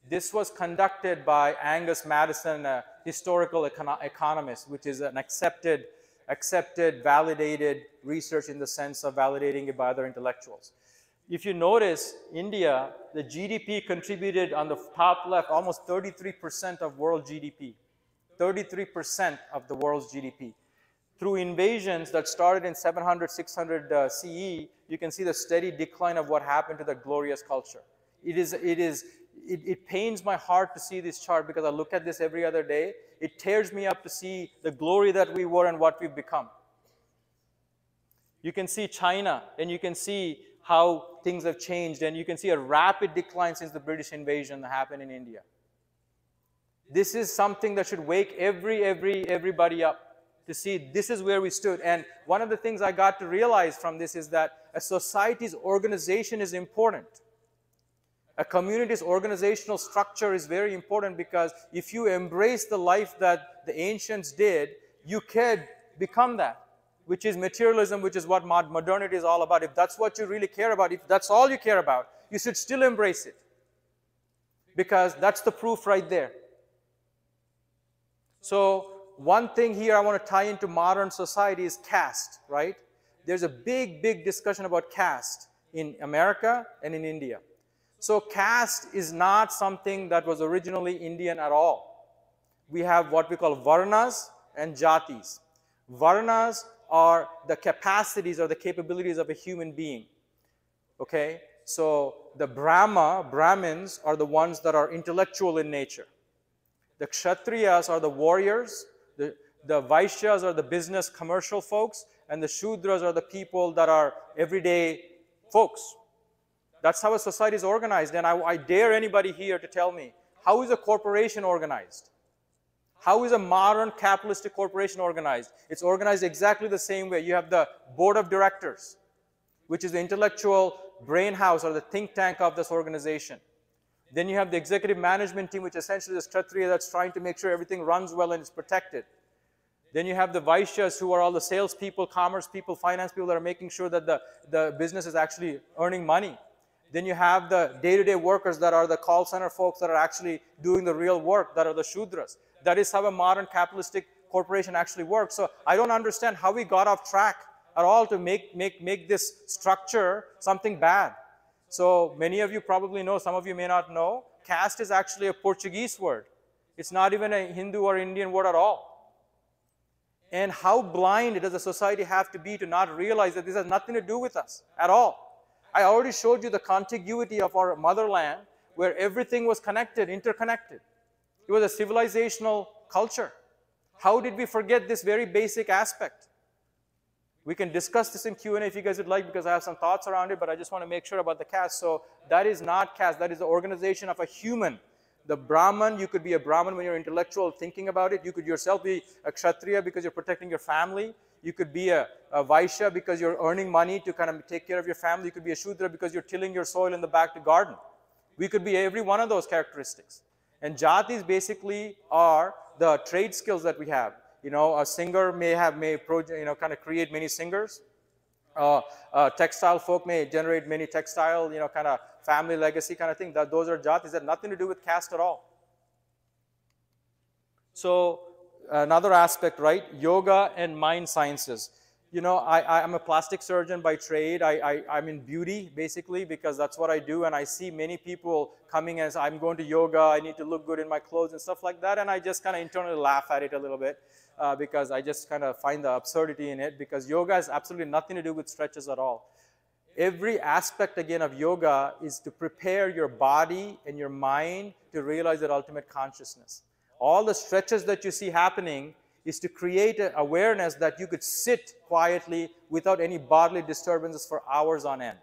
This was conducted by Angus Maddison, a historical econo economist, which is an accepted, accepted, validated research in the sense of validating it by other intellectuals. If you notice, India, the GDP contributed on the top left almost 33% of world GDP. 33% of the world's GDP. Through invasions that started in 700, 600 uh, CE, you can see the steady decline of what happened to that glorious culture. It is, it is, it, it pains my heart to see this chart because I look at this every other day. It tears me up to see the glory that we were and what we've become. You can see China and you can see how things have changed and you can see a rapid decline since the British invasion that happened in India. This is something that should wake every, every, everybody up to see this is where we stood. And one of the things I got to realize from this is that a society's organization is important. A community's organizational structure is very important because if you embrace the life that the ancients did, you could become that, which is materialism, which is what modernity is all about. If that's what you really care about, if that's all you care about, you should still embrace it because that's the proof right there. So one thing here I want to tie into modern society is caste, right? There's a big, big discussion about caste in America and in India. So caste is not something that was originally Indian at all. We have what we call varnas and jatis. Varnas are the capacities or the capabilities of a human being. Okay? So the Brahma, Brahmins, are the ones that are intellectual in nature. The Kshatriyas are the warriors, the, the Vaishyas are the business commercial folks, and the Shudras are the people that are everyday folks. That's how a society is organized. And I, I dare anybody here to tell me, how is a corporation organized? How is a modern capitalistic corporation organized? It's organized exactly the same way. You have the board of directors, which is the intellectual brain house or the think tank of this organization. Then you have the executive management team, which essentially is Kshatriya that's trying to make sure everything runs well and is protected. Then you have the Vaishyas, who are all the salespeople, commerce people, finance people that are making sure that the, the business is actually earning money. Then you have the day-to-day -day workers that are the call center folks that are actually doing the real work, that are the Shudras. That is how a modern capitalistic corporation actually works. So I don't understand how we got off track at all to make, make, make this structure something bad. So many of you probably know, some of you may not know, caste is actually a Portuguese word. It's not even a Hindu or Indian word at all. And how blind does a society have to be to not realize that this has nothing to do with us at all? I already showed you the contiguity of our motherland where everything was connected, interconnected. It was a civilizational culture. How did we forget this very basic aspect? We can discuss this in Q&A if you guys would like because I have some thoughts around it, but I just want to make sure about the caste. So that is not caste. That is the organization of a human. The Brahman, you could be a Brahman when you're intellectual thinking about it. You could yourself be a Kshatriya because you're protecting your family. You could be a, a Vaishya because you're earning money to kind of take care of your family. You could be a Shudra because you're tilling your soil in the back to garden. We could be every one of those characteristics. And jatis basically are the trade skills that we have. You know, a singer may have, may, you know, kind of create many singers. Uh, uh, textile folk may generate many textile, you know, kind of family legacy kind of thing. That those are jatis that nothing to do with caste at all. So another aspect, right? Yoga and mind sciences you know, I, I'm a plastic surgeon by trade. I, I, am in beauty, basically, because that's what I do. And I see many people coming as I'm going to yoga, I need to look good in my clothes and stuff like that. And I just kind of internally laugh at it a little bit uh, because I just kind of find the absurdity in it because yoga has absolutely nothing to do with stretches at all. Every aspect, again, of yoga is to prepare your body and your mind to realize that ultimate consciousness. All the stretches that you see happening is to create an awareness that you could sit quietly without any bodily disturbances for hours on end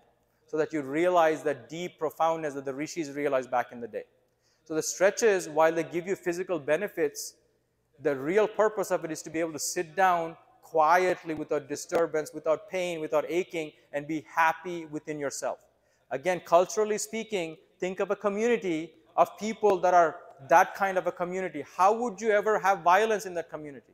so that you realize that deep profoundness that the rishis realized back in the day. So the stretches, while they give you physical benefits, the real purpose of it is to be able to sit down quietly without disturbance, without pain, without aching, and be happy within yourself. Again, culturally speaking, think of a community of people that are that kind of a community. How would you ever have violence in that community?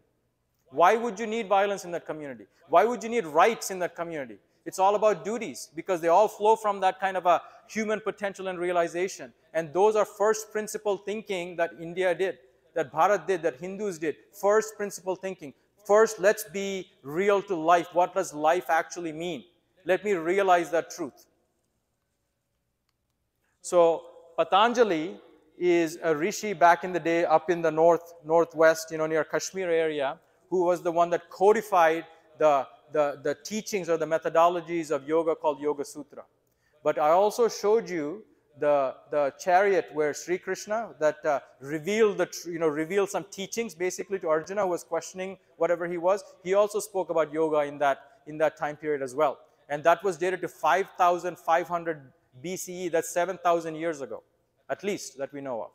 Why would you need violence in that community? Why would you need rights in that community? It's all about duties because they all flow from that kind of a human potential and realization. And those are first principle thinking that India did, that Bharat did, that Hindus did. First principle thinking. First, let's be real to life. What does life actually mean? Let me realize that truth. So, Patanjali is a rishi back in the day up in the north, northwest, you know, near Kashmir area, who was the one that codified the, the, the teachings or the methodologies of yoga called Yoga Sutra. But I also showed you the, the chariot where Sri Krishna that uh, revealed the, you know, revealed some teachings basically to Arjuna who was questioning whatever he was. He also spoke about yoga in that, in that time period as well. And that was dated to 5,500 BCE, that's 7,000 years ago at least that we know of.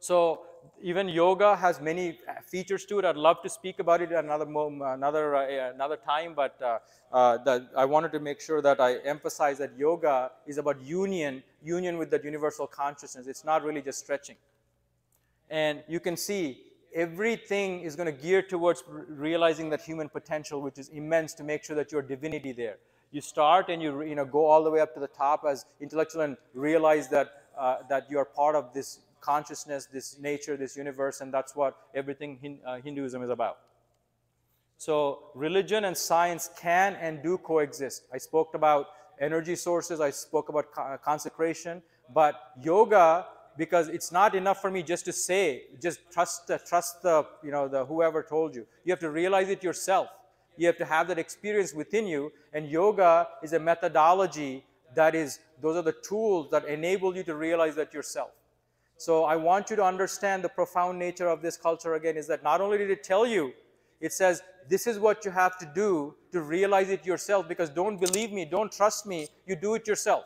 So even yoga has many features to it. I'd love to speak about it another another uh, another time, but uh, uh, I wanted to make sure that I emphasize that yoga is about union, union with that universal consciousness. It's not really just stretching. And you can see everything is going to gear towards realizing that human potential, which is immense, to make sure that your divinity there. You start and you you know go all the way up to the top as intellectual and realize that uh, that you are part of this consciousness, this nature, this universe, and that's what everything hin uh, Hinduism is about. So religion and science can and do coexist. I spoke about energy sources, I spoke about co consecration, but yoga, because it's not enough for me just to say, just trust the, trust the, you know, the whoever told you. You have to realize it yourself. You have to have that experience within you, and yoga is a methodology that is, those are the tools that enable you to realize that yourself. So I want you to understand the profound nature of this culture again is that not only did it tell you, it says, this is what you have to do to realize it yourself because don't believe me, don't trust me, you do it yourself.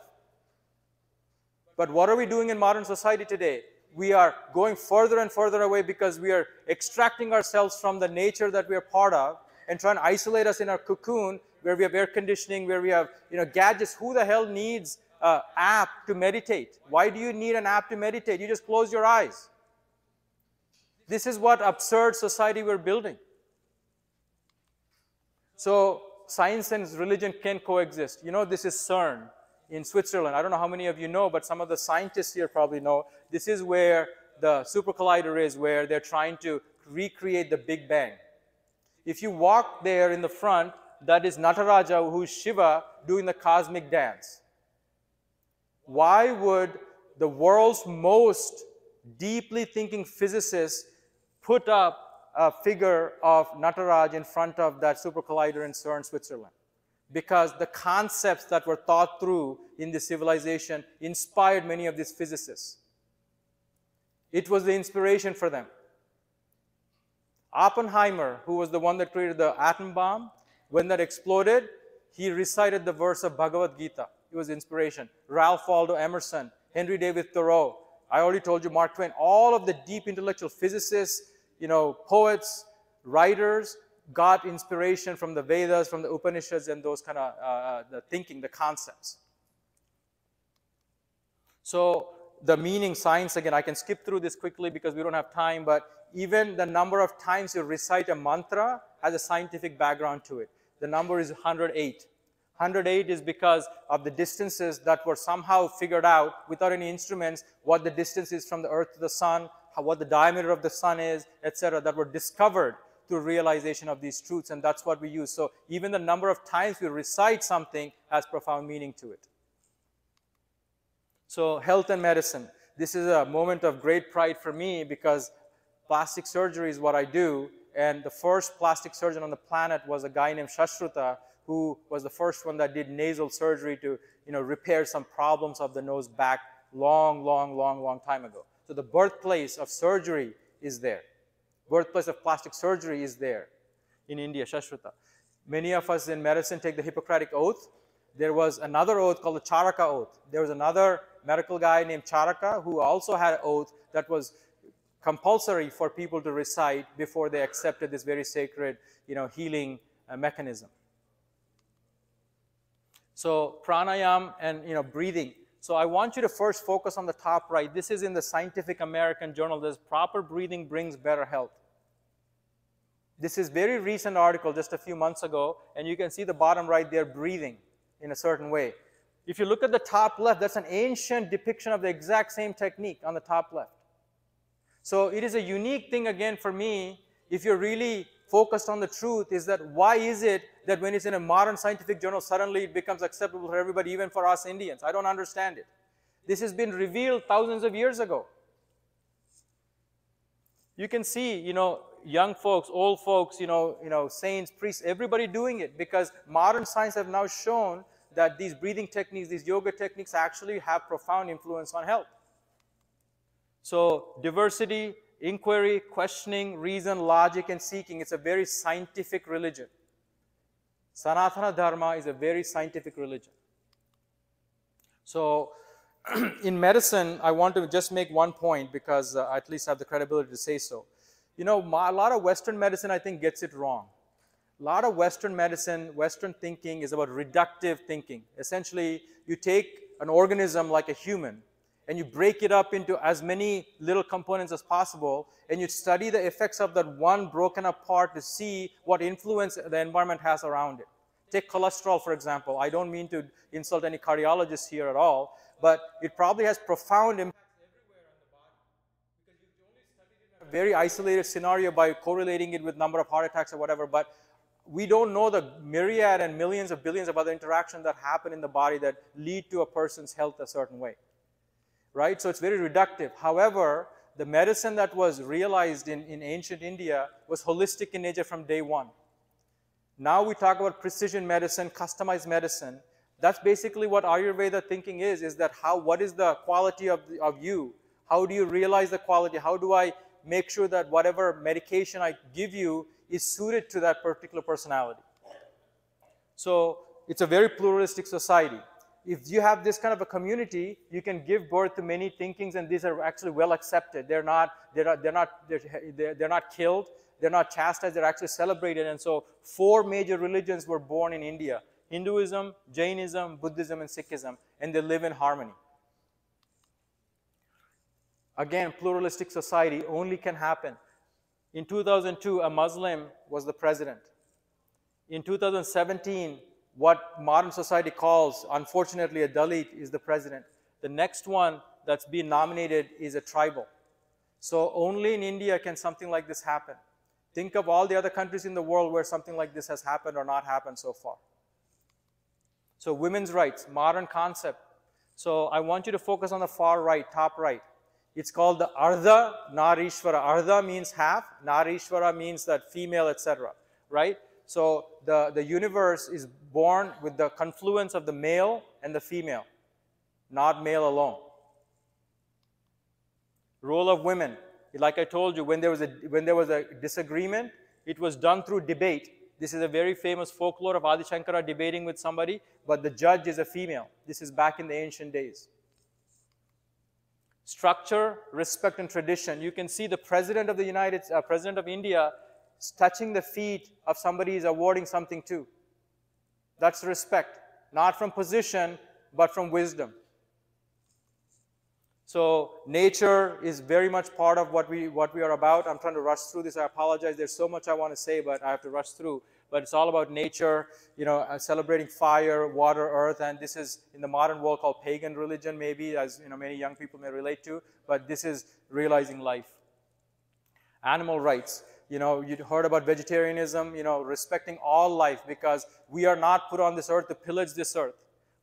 But what are we doing in modern society today? We are going further and further away because we are extracting ourselves from the nature that we are part of and trying to isolate us in our cocoon where we have air conditioning, where we have you know gadgets. Who the hell needs an app to meditate? Why do you need an app to meditate? You just close your eyes. This is what absurd society we're building. So science and religion can coexist. You know, this is CERN in Switzerland. I don't know how many of you know, but some of the scientists here probably know. This is where the super collider is, where they're trying to recreate the Big Bang. If you walk there in the front, that is Nataraja, who is Shiva, doing the cosmic dance. Why would the world's most deeply thinking physicist put up a figure of Nataraj in front of that super collider in CERN, Switzerland? Because the concepts that were thought through in the civilization inspired many of these physicists. It was the inspiration for them. Oppenheimer, who was the one that created the atom bomb, when that exploded, he recited the verse of Bhagavad Gita. It was inspiration. Ralph Waldo Emerson, Henry David Thoreau. I already told you Mark Twain. All of the deep intellectual physicists, you know, poets, writers got inspiration from the Vedas, from the Upanishads, and those kind of uh, uh, the thinking, the concepts. So the meaning science again, I can skip through this quickly because we don't have time, but even the number of times you recite a mantra has a scientific background to it the number is 108. 108 is because of the distances that were somehow figured out without any instruments, what the distance is from the earth to the sun, how, what the diameter of the sun is, etc., that were discovered through realization of these truths, and that's what we use. So even the number of times we recite something has profound meaning to it. So health and medicine. This is a moment of great pride for me because plastic surgery is what I do, and the first plastic surgeon on the planet was a guy named Shashruta, who was the first one that did nasal surgery to you know, repair some problems of the nose back long, long, long, long time ago. So the birthplace of surgery is there. Birthplace of plastic surgery is there in India, Shashruta. Many of us in medicine take the Hippocratic Oath. There was another oath called the Charaka Oath. There was another medical guy named Charaka who also had an oath that was compulsory for people to recite before they accepted this very sacred, you know, healing uh, mechanism. So pranayam and you know breathing. So I want you to first focus on the top right. This is in the Scientific American Journal. This proper breathing brings better health. This is very recent article, just a few months ago, and you can see the bottom right there breathing in a certain way. If you look at the top left, that's an ancient depiction of the exact same technique on the top left. So it is a unique thing again for me, if you're really focused on the truth, is that why is it that when it's in a modern scientific journal, suddenly it becomes acceptable for everybody, even for us Indians? I don't understand it. This has been revealed thousands of years ago. You can see, you know, young folks, old folks, you know, you know, saints, priests, everybody doing it because modern science have now shown that these breathing techniques, these yoga techniques actually have profound influence on health. So diversity, inquiry, questioning, reason, logic, and seeking, it's a very scientific religion. Sanatana Dharma is a very scientific religion. So in medicine, I want to just make one point because uh, I at least have the credibility to say so. You know, a lot of Western medicine, I think, gets it wrong. A lot of Western medicine, Western thinking is about reductive thinking. Essentially, you take an organism like a human and you break it up into as many little components as possible and you study the effects of that one broken up part to see what influence the environment has around it. Take cholesterol, for example. I don't mean to insult any cardiologists here at all, but it probably has profound a very isolated scenario by correlating it with number of heart attacks or whatever, but we don't know the myriad and millions of billions of other interactions that happen in the body that lead to a person's health a certain way. Right? So it's very reductive. However, the medicine that was realized in, in ancient India was holistic in nature from day one. Now we talk about precision medicine, customized medicine. That's basically what Ayurveda thinking is, is that how, what is the quality of, the, of you? How do you realize the quality? How do I make sure that whatever medication I give you is suited to that particular personality? So it's a very pluralistic society. If you have this kind of a community, you can give birth to many thinkings and these are actually well accepted. They're not, they're not, they're not, they're, they're not killed they're not chastised, they're actually celebrated. And so four major religions were born in India. Hinduism, Jainism, Buddhism, and Sikhism, and they live in harmony. Again, pluralistic society only can happen. In 2002, a Muslim was the president. In 2017, what modern society calls, unfortunately, a Dalit is the president. The next one that's being nominated is a tribal. So only in India can something like this happen. Think of all the other countries in the world where something like this has happened or not happened so far. So women's rights, modern concept. So I want you to focus on the far right, top right. It's called the Ardha Narishwara. Ardha means half, Narishwara means that female, etc. Right? So the, the universe is born with the confluence of the male and the female, not male alone. Role of women, like I told you, when there was a, when there was a disagreement, it was done through debate. This is a very famous folklore of Adi Shankara debating with somebody, but the judge is a female. This is back in the ancient days. Structure, respect, and tradition. You can see the president of the United, uh, president of India, touching the feet of somebody he's awarding something to. That's respect, not from position, but from wisdom. So nature is very much part of what we, what we are about. I'm trying to rush through this. I apologize. There's so much I want to say, but I have to rush through. But it's all about nature, you know, uh, celebrating fire, water, earth, and this is in the modern world called pagan religion, maybe, as you know, many young people may relate to. But this is realizing life. Animal rights. You know, you heard about vegetarianism. You know, respecting all life because we are not put on this earth to pillage this earth.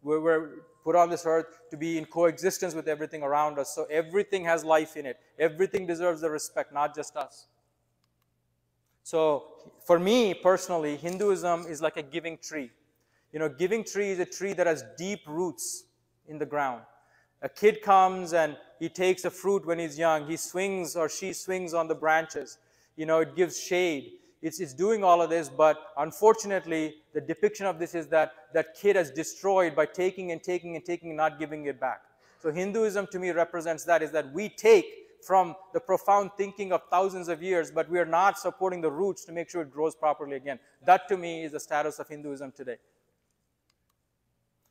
We're, we're put on this earth to be in coexistence with everything around us. So everything has life in it. Everything deserves the respect, not just us. So for me personally, Hinduism is like a giving tree. You know, giving tree is a tree that has deep roots in the ground. A kid comes and he takes a fruit when he's young. He swings or she swings on the branches. You know, it gives shade it's, it's doing all of this, but unfortunately, the depiction of this is that that kid has destroyed by taking and taking and taking and not giving it back. So Hinduism to me represents that, is that we take from the profound thinking of thousands of years, but we are not supporting the roots to make sure it grows properly again. That to me is the status of Hinduism today.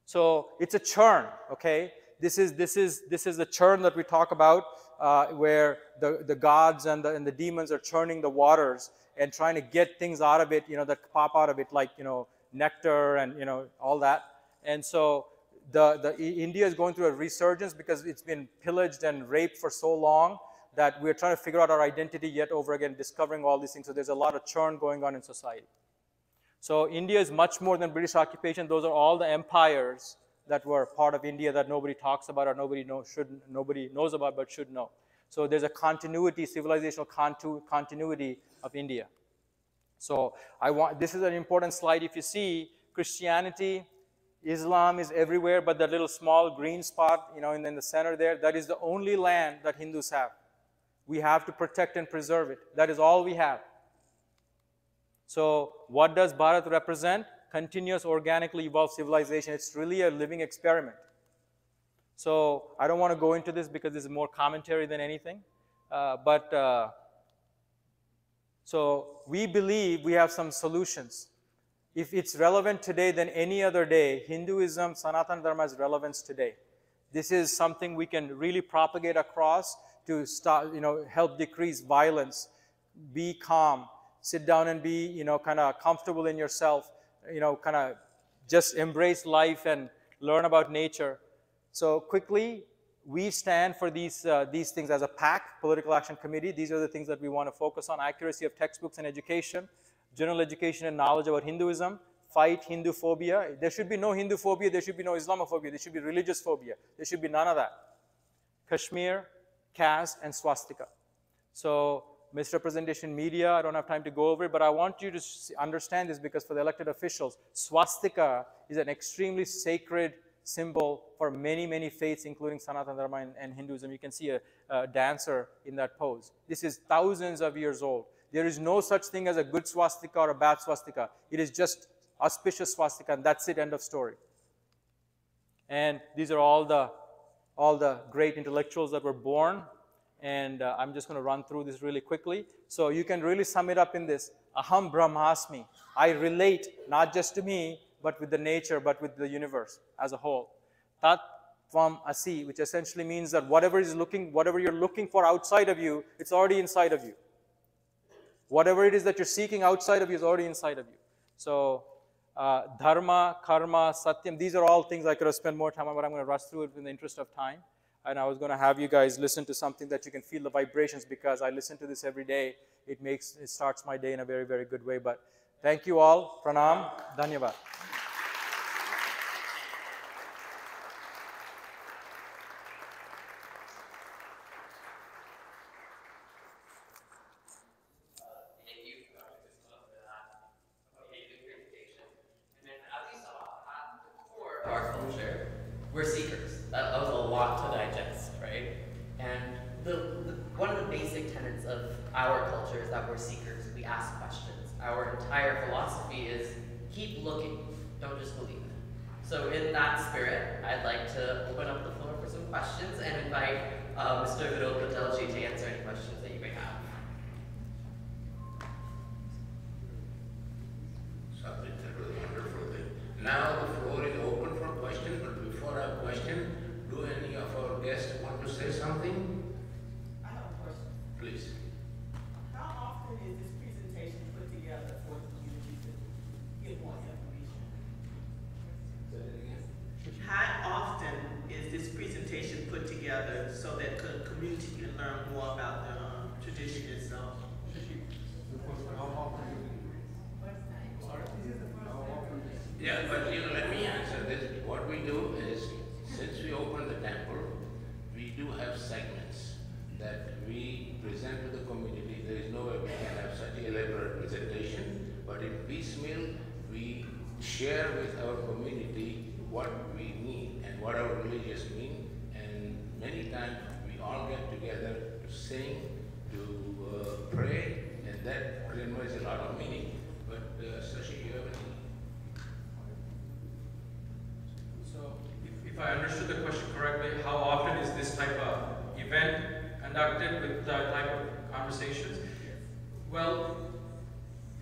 So it's a churn, okay? This is, this is, this is the churn that we talk about, uh, where the, the gods and the, and the demons are churning the waters and trying to get things out of it, you know, that pop out of it, like, you know, nectar and, you know, all that. And so the, the India is going through a resurgence because it's been pillaged and raped for so long that we're trying to figure out our identity yet over again, discovering all these things. So there's a lot of churn going on in society. So India is much more than British occupation. Those are all the empires that were part of India that nobody talks about or nobody know, should, nobody knows about but should know. So there's a continuity, civilizational contu- continuity of India. So I want this is an important slide. If you see Christianity, Islam is everywhere, but that little small green spot, you know, in, in the center there, that is the only land that Hindus have. We have to protect and preserve it. That is all we have. So, what does Bharat represent? Continuous organically evolved civilization. It's really a living experiment. So, I don't want to go into this because this is more commentary than anything. Uh, but uh, so, we believe we have some solutions. If it's relevant today than any other day, Hinduism, Sanatana Dharma has relevance today. This is something we can really propagate across to start, you know, help decrease violence, be calm, sit down and be, you know, kind of comfortable in yourself, you know, kind of just embrace life and learn about nature. So quickly, we stand for these, uh, these things as a PAC, Political Action Committee. These are the things that we want to focus on, accuracy of textbooks and education, general education and knowledge about Hinduism, fight Hindu phobia. There should be no Hindu phobia, there should be no Islamophobia, there should be religious phobia. There should be none of that. Kashmir, caste, and swastika. So misrepresentation media, I don't have time to go over it, but I want you to understand this because for the elected officials, swastika is an extremely sacred symbol for many, many faiths, including Sanatana Dharma and, and Hinduism. You can see a, a dancer in that pose. This is thousands of years old. There is no such thing as a good swastika or a bad swastika. It is just auspicious swastika, and that's it, end of story. And these are all the all the great intellectuals that were born. And uh, I'm just going to run through this really quickly. So you can really sum it up in this Aham Brahmasmi. I relate not just to me, but with the nature, but with the universe as a whole. Tat Tvam Asi, which essentially means that whatever is looking, whatever you're looking for outside of you, it's already inside of you. Whatever it is that you're seeking outside of you is already inside of you. So, uh, dharma, karma, satyam, these are all things I could have spent more time on, but I'm going to rush through it in the interest of time. And I was going to have you guys listen to something that you can feel the vibrations because I listen to this every day. It makes, it starts my day in a very, very good way. But thank you all. Pranam. Dhanyavad.
We're seekers. That, that was a lot to digest, right? And the, the, one of the basic tenets of our culture is that we're seekers. We ask questions. Our entire philosophy is keep looking, don't just believe. So in that spirit, I'd like to open up the floor for some questions and invite uh, Mr. Vinod Patelji to answer any questions that you may have.
Subject that was wonderful thing. Now the floor is open for questions, but before I question, do any of our guests want to say something?
I have a question.
Please.
How often is this presentation put together for the community to get more information?
Say it again.
How often is this presentation put together so that the community can learn more about the um, tradition itself?
Yeah, but you know, let me answer this. What we do is, since we opened the temple, we do have segments that we present to the community. There is no way we can have such elaborate presentation, but in piecemeal, we share with our community what we mean and what our religious mean. And many times we all get together to sing, to uh, pray, and that conveys a lot of meaning. But uh, Shashi, you have any?
So, if, I understood the question correctly, how often is this type of event conducted with that type of conversations? Well,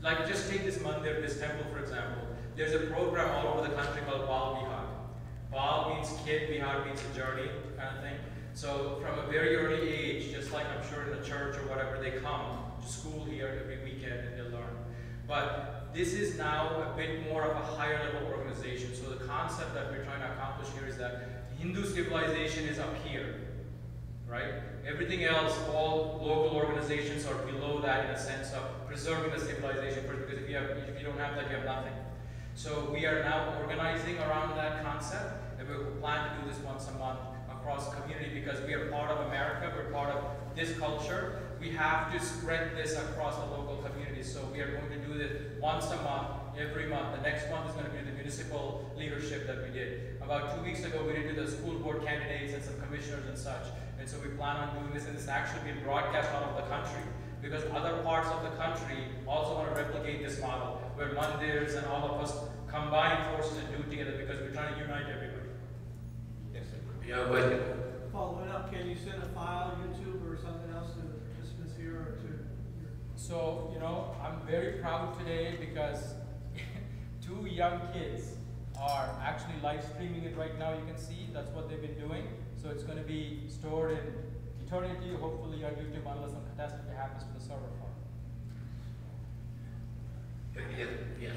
like just take this mandir, this temple for example. There's a program all over the country called Bal Vihar. Bal means kid, Vihar means a journey kind of thing. So from a very early age, just like I'm sure in the church or whatever, they come
to school here every weekend and they learn. But this is now a bit more of a higher level organization. So the concept that we're trying to accomplish here is that Hindu civilization is up here, right? Everything else, all local organizations are below that in a sense of preserving the civilization first, because if you have, if you don't have that, you have nothing. So we are now organizing around that concept, and we plan to do this once a month across the community because we are part of America, we're part of this culture. We have to spread this across the local communities. So we are going to do this once a month, every month. The next month is going to be the municipal leadership that we did. About two weeks ago, we did the school board candidates and some commissioners and such. And so we plan on doing this, and it's actually being broadcast out of the country because other parts of the country also want to replicate this model where mandirs and all of us combine forces and do it together because we're trying to unite everybody.
Yes, sir. Yeah, but
Following up, can you send a file, YouTube or something else to the participants here or to your?
So, you know, I'm very proud today because two young kids are actually live streaming it right now. You can see that's what they've been doing. So it's going to be stored in eternity, hopefully on YouTube, unless some catastrophe happens to the server farm.
yeah, yeah.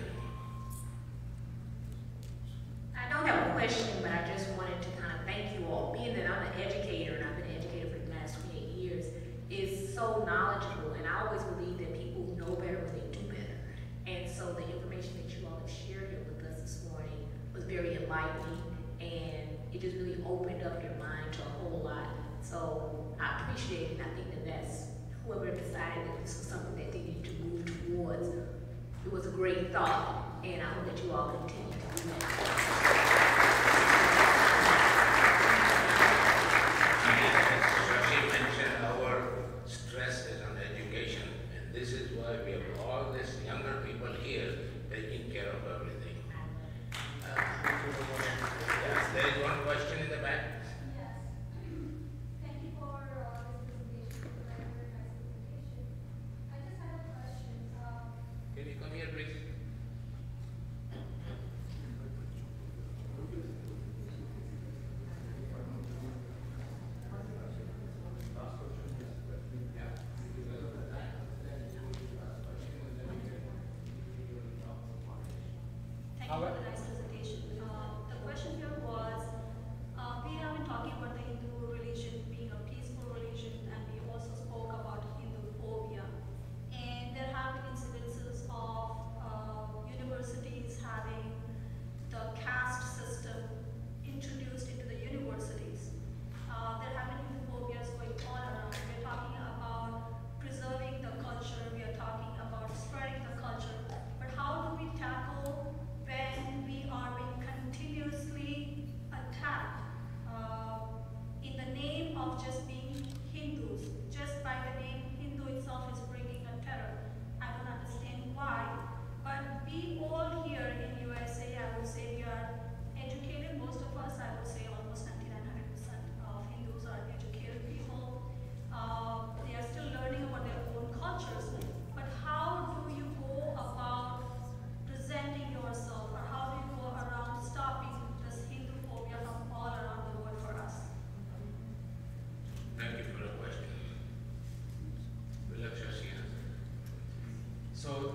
I don't have a question, but I just wanted to kind of thank you all. Being that I'm an educator and I've been an educator for the last 28 years, is so knowledgeable, and I always believe that people know better when they do better. And so the information that you all have shared here with us this morning was very enlightening, and it just really opened up your mind to a whole lot. So I appreciate it, and I think that that's whoever decided that this was something that they needed to move towards. It was a great thought, and I hope that you all continue to do that.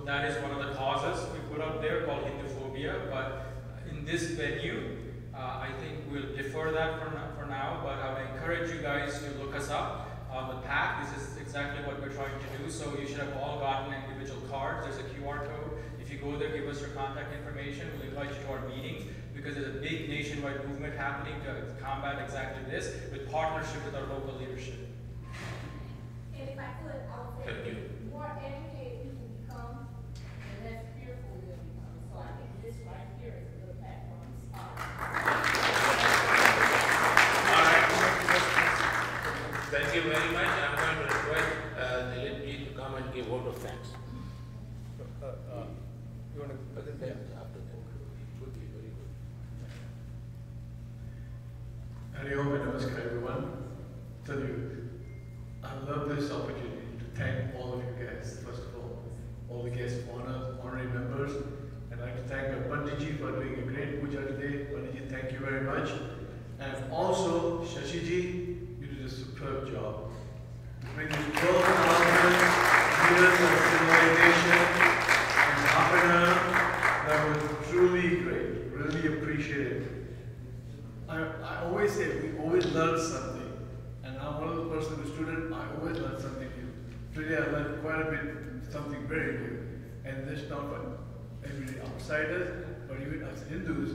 That is one of the causes we put up there called Hinduphobia, but in this venue, uh, I think we'll defer that for, for now, but I would encourage you guys to look us up on the pack. This is exactly what we're trying to do, so you should have all gotten individual cards. There's a QR code. If you go there, give us your contact information. We'll invite you to our meetings because there's a big nationwide movement happening to combat exactly this with partnership with our local leadership.
If I could, I would
Thank
say,
you.
the more educated people become, the less fearful they'll become. So I think this right here is a good platform to start.
All right. Thank you very much. I'm going to request uh, the Dilip to come and give vote of thanks.
Uh, uh, You want to present that?
After that. Would be very good.
Hari Om and Namaskar everyone. Tell you, I love this opportunity to thank all of you guys, first of all, all the guest honor, honorary members. I'd like to thank our Panditji for doing a great puja today. Panditji, thank you very much. And also, Shashiji, you did a superb job. Bring this world leaders really appreciate it. I, I always say we always learn something, and I'm one of the person, the student, I always learn something new. Today I learned quite a bit, something very new, this not for every outsiders, but even as Hindus,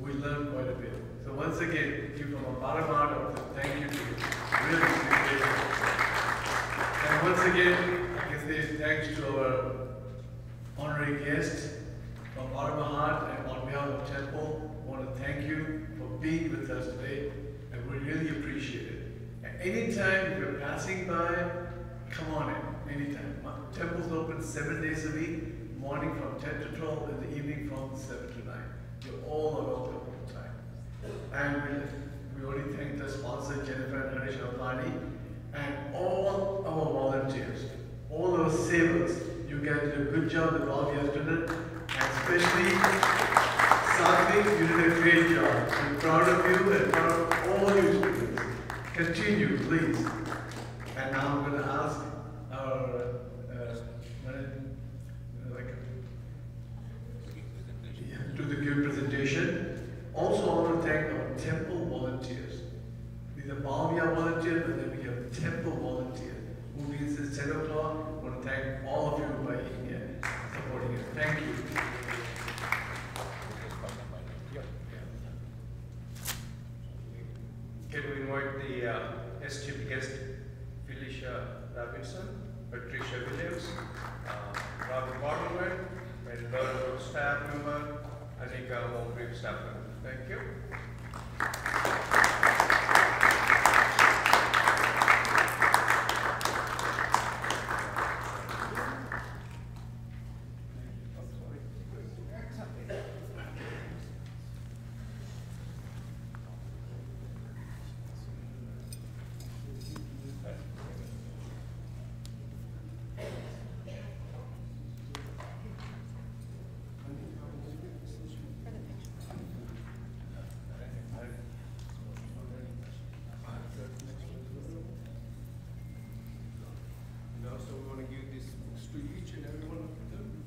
we learn quite a bit. So once again, you from a bottom want thank you to you. Really. And once again, I can say thanks to our honorary guest from bottom of heart and on behalf of Temple, I want to thank you for being with us today, and we really appreciate it. And anytime if you're passing by, come on in, anytime. My Temple's open seven days a week, morning from 10 to 12, and the evening from 7 to 9. You're all are welcome all the time. And we, already thank the sponsor, Jennifer and Harish Apani, and all our volunteers, all our savers. You guys did a good job with all yesterday, and especially Satvik, you did a great job. I'm proud of you and proud of all you students. Continue, please. And now I'm going to ask our, uh, man- like, yeah, to the give presentation. Also, I want to thank our temple volunteers. These are Bhavya volunteers, and then we have temple volunteers. Who means it's 10 o'clock. I want to thank all of you by being here, supporting it. Thank you.
Can we invite the uh, guest chief guest, Felicia Robinson, Patricia Williams, uh, Robert Waterman, and Belleville staff member, Anika Moncrief staff member. Thank you. Now, so we want to give these books to each and every one of them.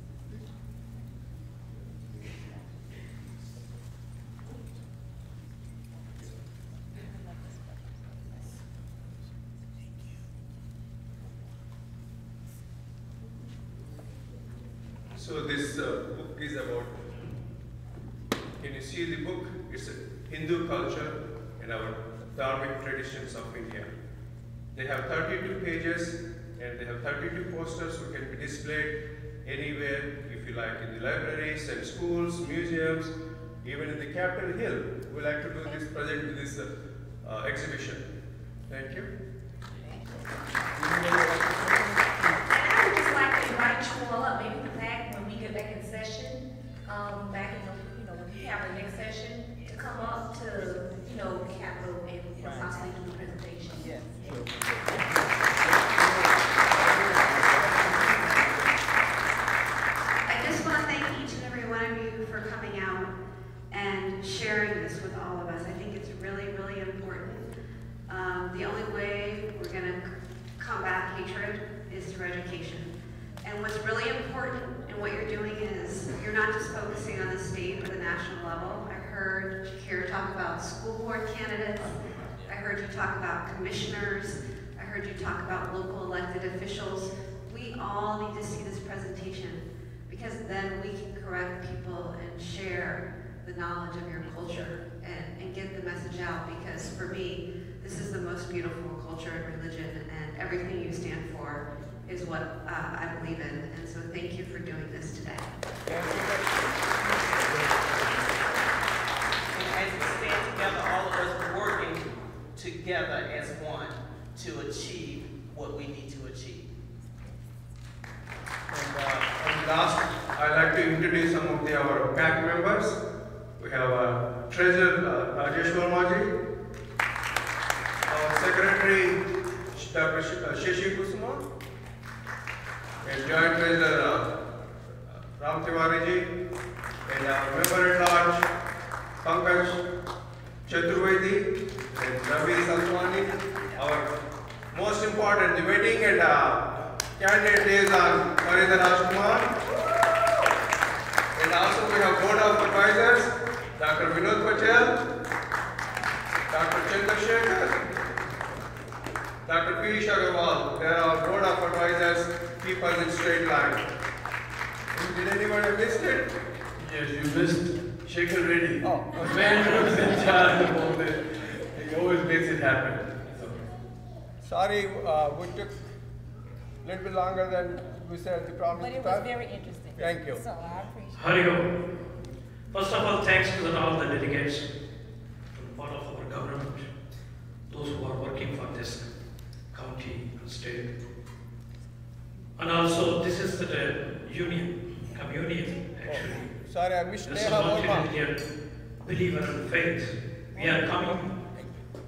So this uh, book is about, can you see the book? It's a Hindu culture and our Dharmic traditions of India. They have 32 pages and they have 32 posters which can be displayed anywhere if you like in the libraries and schools, museums, even in the Capitol Hill. We like to do this, present this uh, exhibition. Thank you.
And I would just like to invite you all up, maybe the back, when we get back in session, um, back in the, you know, when we have the next session, to come up to, you know, Capitol and and possibly do the presentation. Yes.
I just want to thank each and every one of you for coming out and sharing this with all of us. I think it's really, really important. Um, the only way we're going to combat hatred is through education. And what's really important in what you're doing is you're not just focusing on the state or the national level. I heard Shekar talk about school board candidates. I heard you talk about commissioners. I heard you talk about local elected officials. We all need to see this presentation because then we can correct people and share the knowledge of your culture and, and get the message out because for me, this is the most beautiful culture and religion and everything you stand for is what uh, I believe in. And so thank you for doing this today.
And as we stand together, all of us working together as one to achieve what we need to achieve.
And, uh, and last, I'd like to introduce some of the, our PAC members. We have uh, Treasurer uh, Rajesh Vermaji, our Secretary Dr. Sh- uh, Shashi Kusuma, and Joint Treasurer uh, Ram Tiwari ji, and our Member at Large Pankaj Chaturvedi, and Ravi Salwani. Our most important, the wedding and uh, candidate is on Marinda Rajkumar. And also we have board of advisors, Dr. Vinod Patel, Dr. Chandrasekhar, Dr. Piyush Agarwal, they are our board of advisors, keep us in straight line. Did anybody miss it?
Yes, you missed Shekar Reddy.
Oh.
The man who was in charge of all this. He always makes it happen. So,
Sorry, uh, we took a little bit longer than we said the promised
But it was very interesting.
Thank you.
So I appreciate it.
Hari Om. First of all, thanks to all the delegates from part of our government, those who are working for this county and state. And also, this is the union, communion, actually.
Oh, sorry, I missed
This
Neha Verma.
believer in faith. We are coming,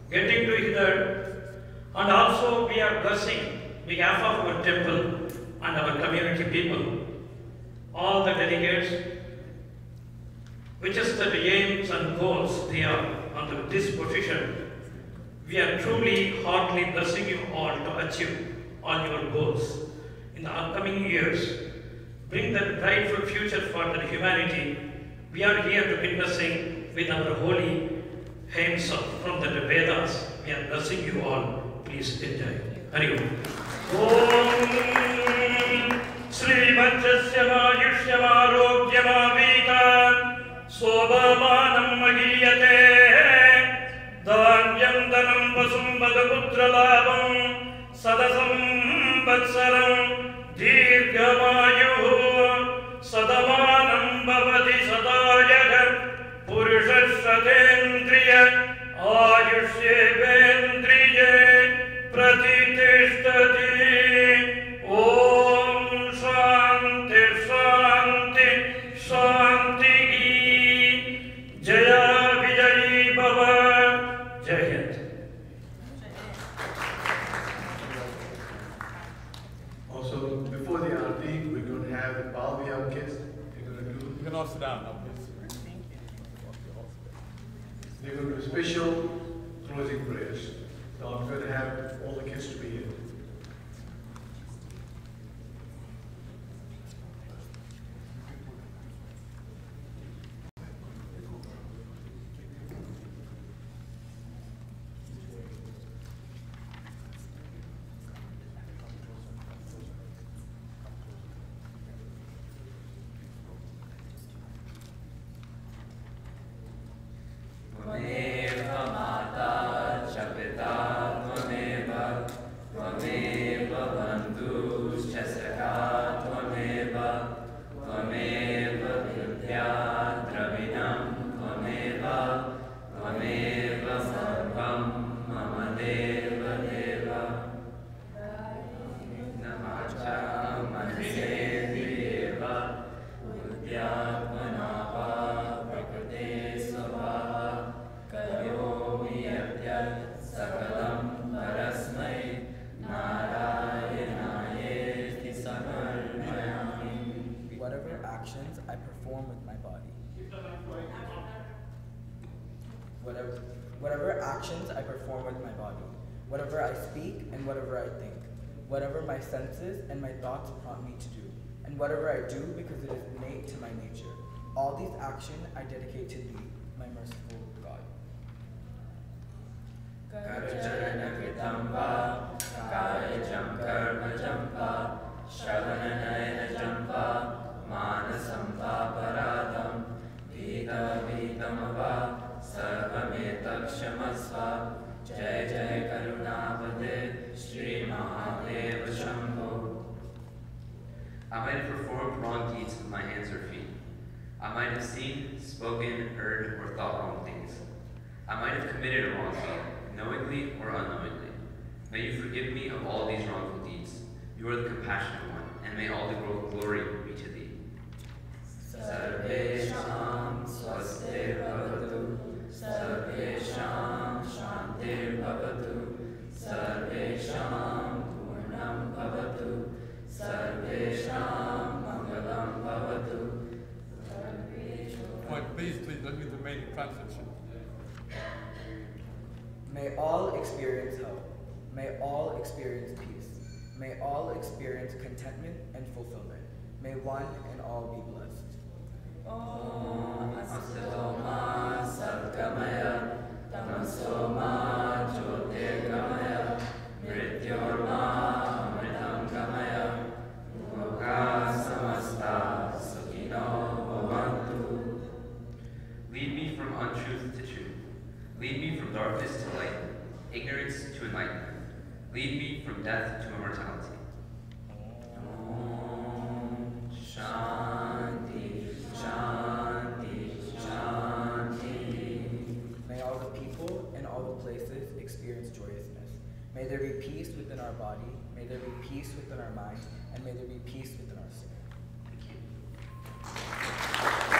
getting together, and also we are blessing behalf of our temple and our community people, all the delegates, which is the aims and goals they are under this position. We are truly heartily blessing you all to achieve all your goals in the upcoming years. Bring that brightful future for the humanity. We are here to witnessing with our holy hymns of- from the Vedas. We are blessing you all. Please enjoy. Hari Om. Om श्रीवत्सस्यमायुष्यमारोग्यमावीत शोभमानं महीयते धान्यं धनं वसुं वदपुत्रलाभं सदसंवत्सरं दीर्घमायुः सदमानं भवति सदायः पुरुषः सतेन्द्रिय आयुष्येवेन्द्रिये प्रतिष्ठति
special closing prayers. So I'm going to have all the kids to be here.
Whatever my senses and my thoughts prompt me to do. And whatever I do because it is innate to my nature. All these actions I dedicate to thee, my merciful God.
करचरणकृतं वा कायजं कर्मजं वा श्रवणनयनजं वा मानसं वा पराधं भीतभीतं वा सर्वमेतत्क्षमस्व जय जय करुणापदे Mahadeva Shambho. I might have performed wrong deeds with my hands or feet. I might have seen, spoken, heard, or thought wrong things. I might have committed a wrong deed, knowingly or unknowingly. May you forgive me of all these wrongful deeds. You are the compassionate one, and may all the glory be to thee. Sarvesham swaste bhavatu, sarvesham shantir bhavatu, sarvesham
Point, please, please, let me the main transition.
May all experience hope. May all experience peace. May all experience contentment and fulfillment. May one and all be blessed.
Om Astoma Satkamaya Tamasoma Jyotirgamaya Mrityorma samasta sukhino bhavantu.
Lead me from untruth to truth. Lead me from
darkness to light, ignorance to enlightenment. Lead me from death to immortality. Om Shanti, Shanti, Shanti.
May all the people and all the places experience joyousness. May there be peace within our body. May there be peace within our mind. And may there be peace within 何?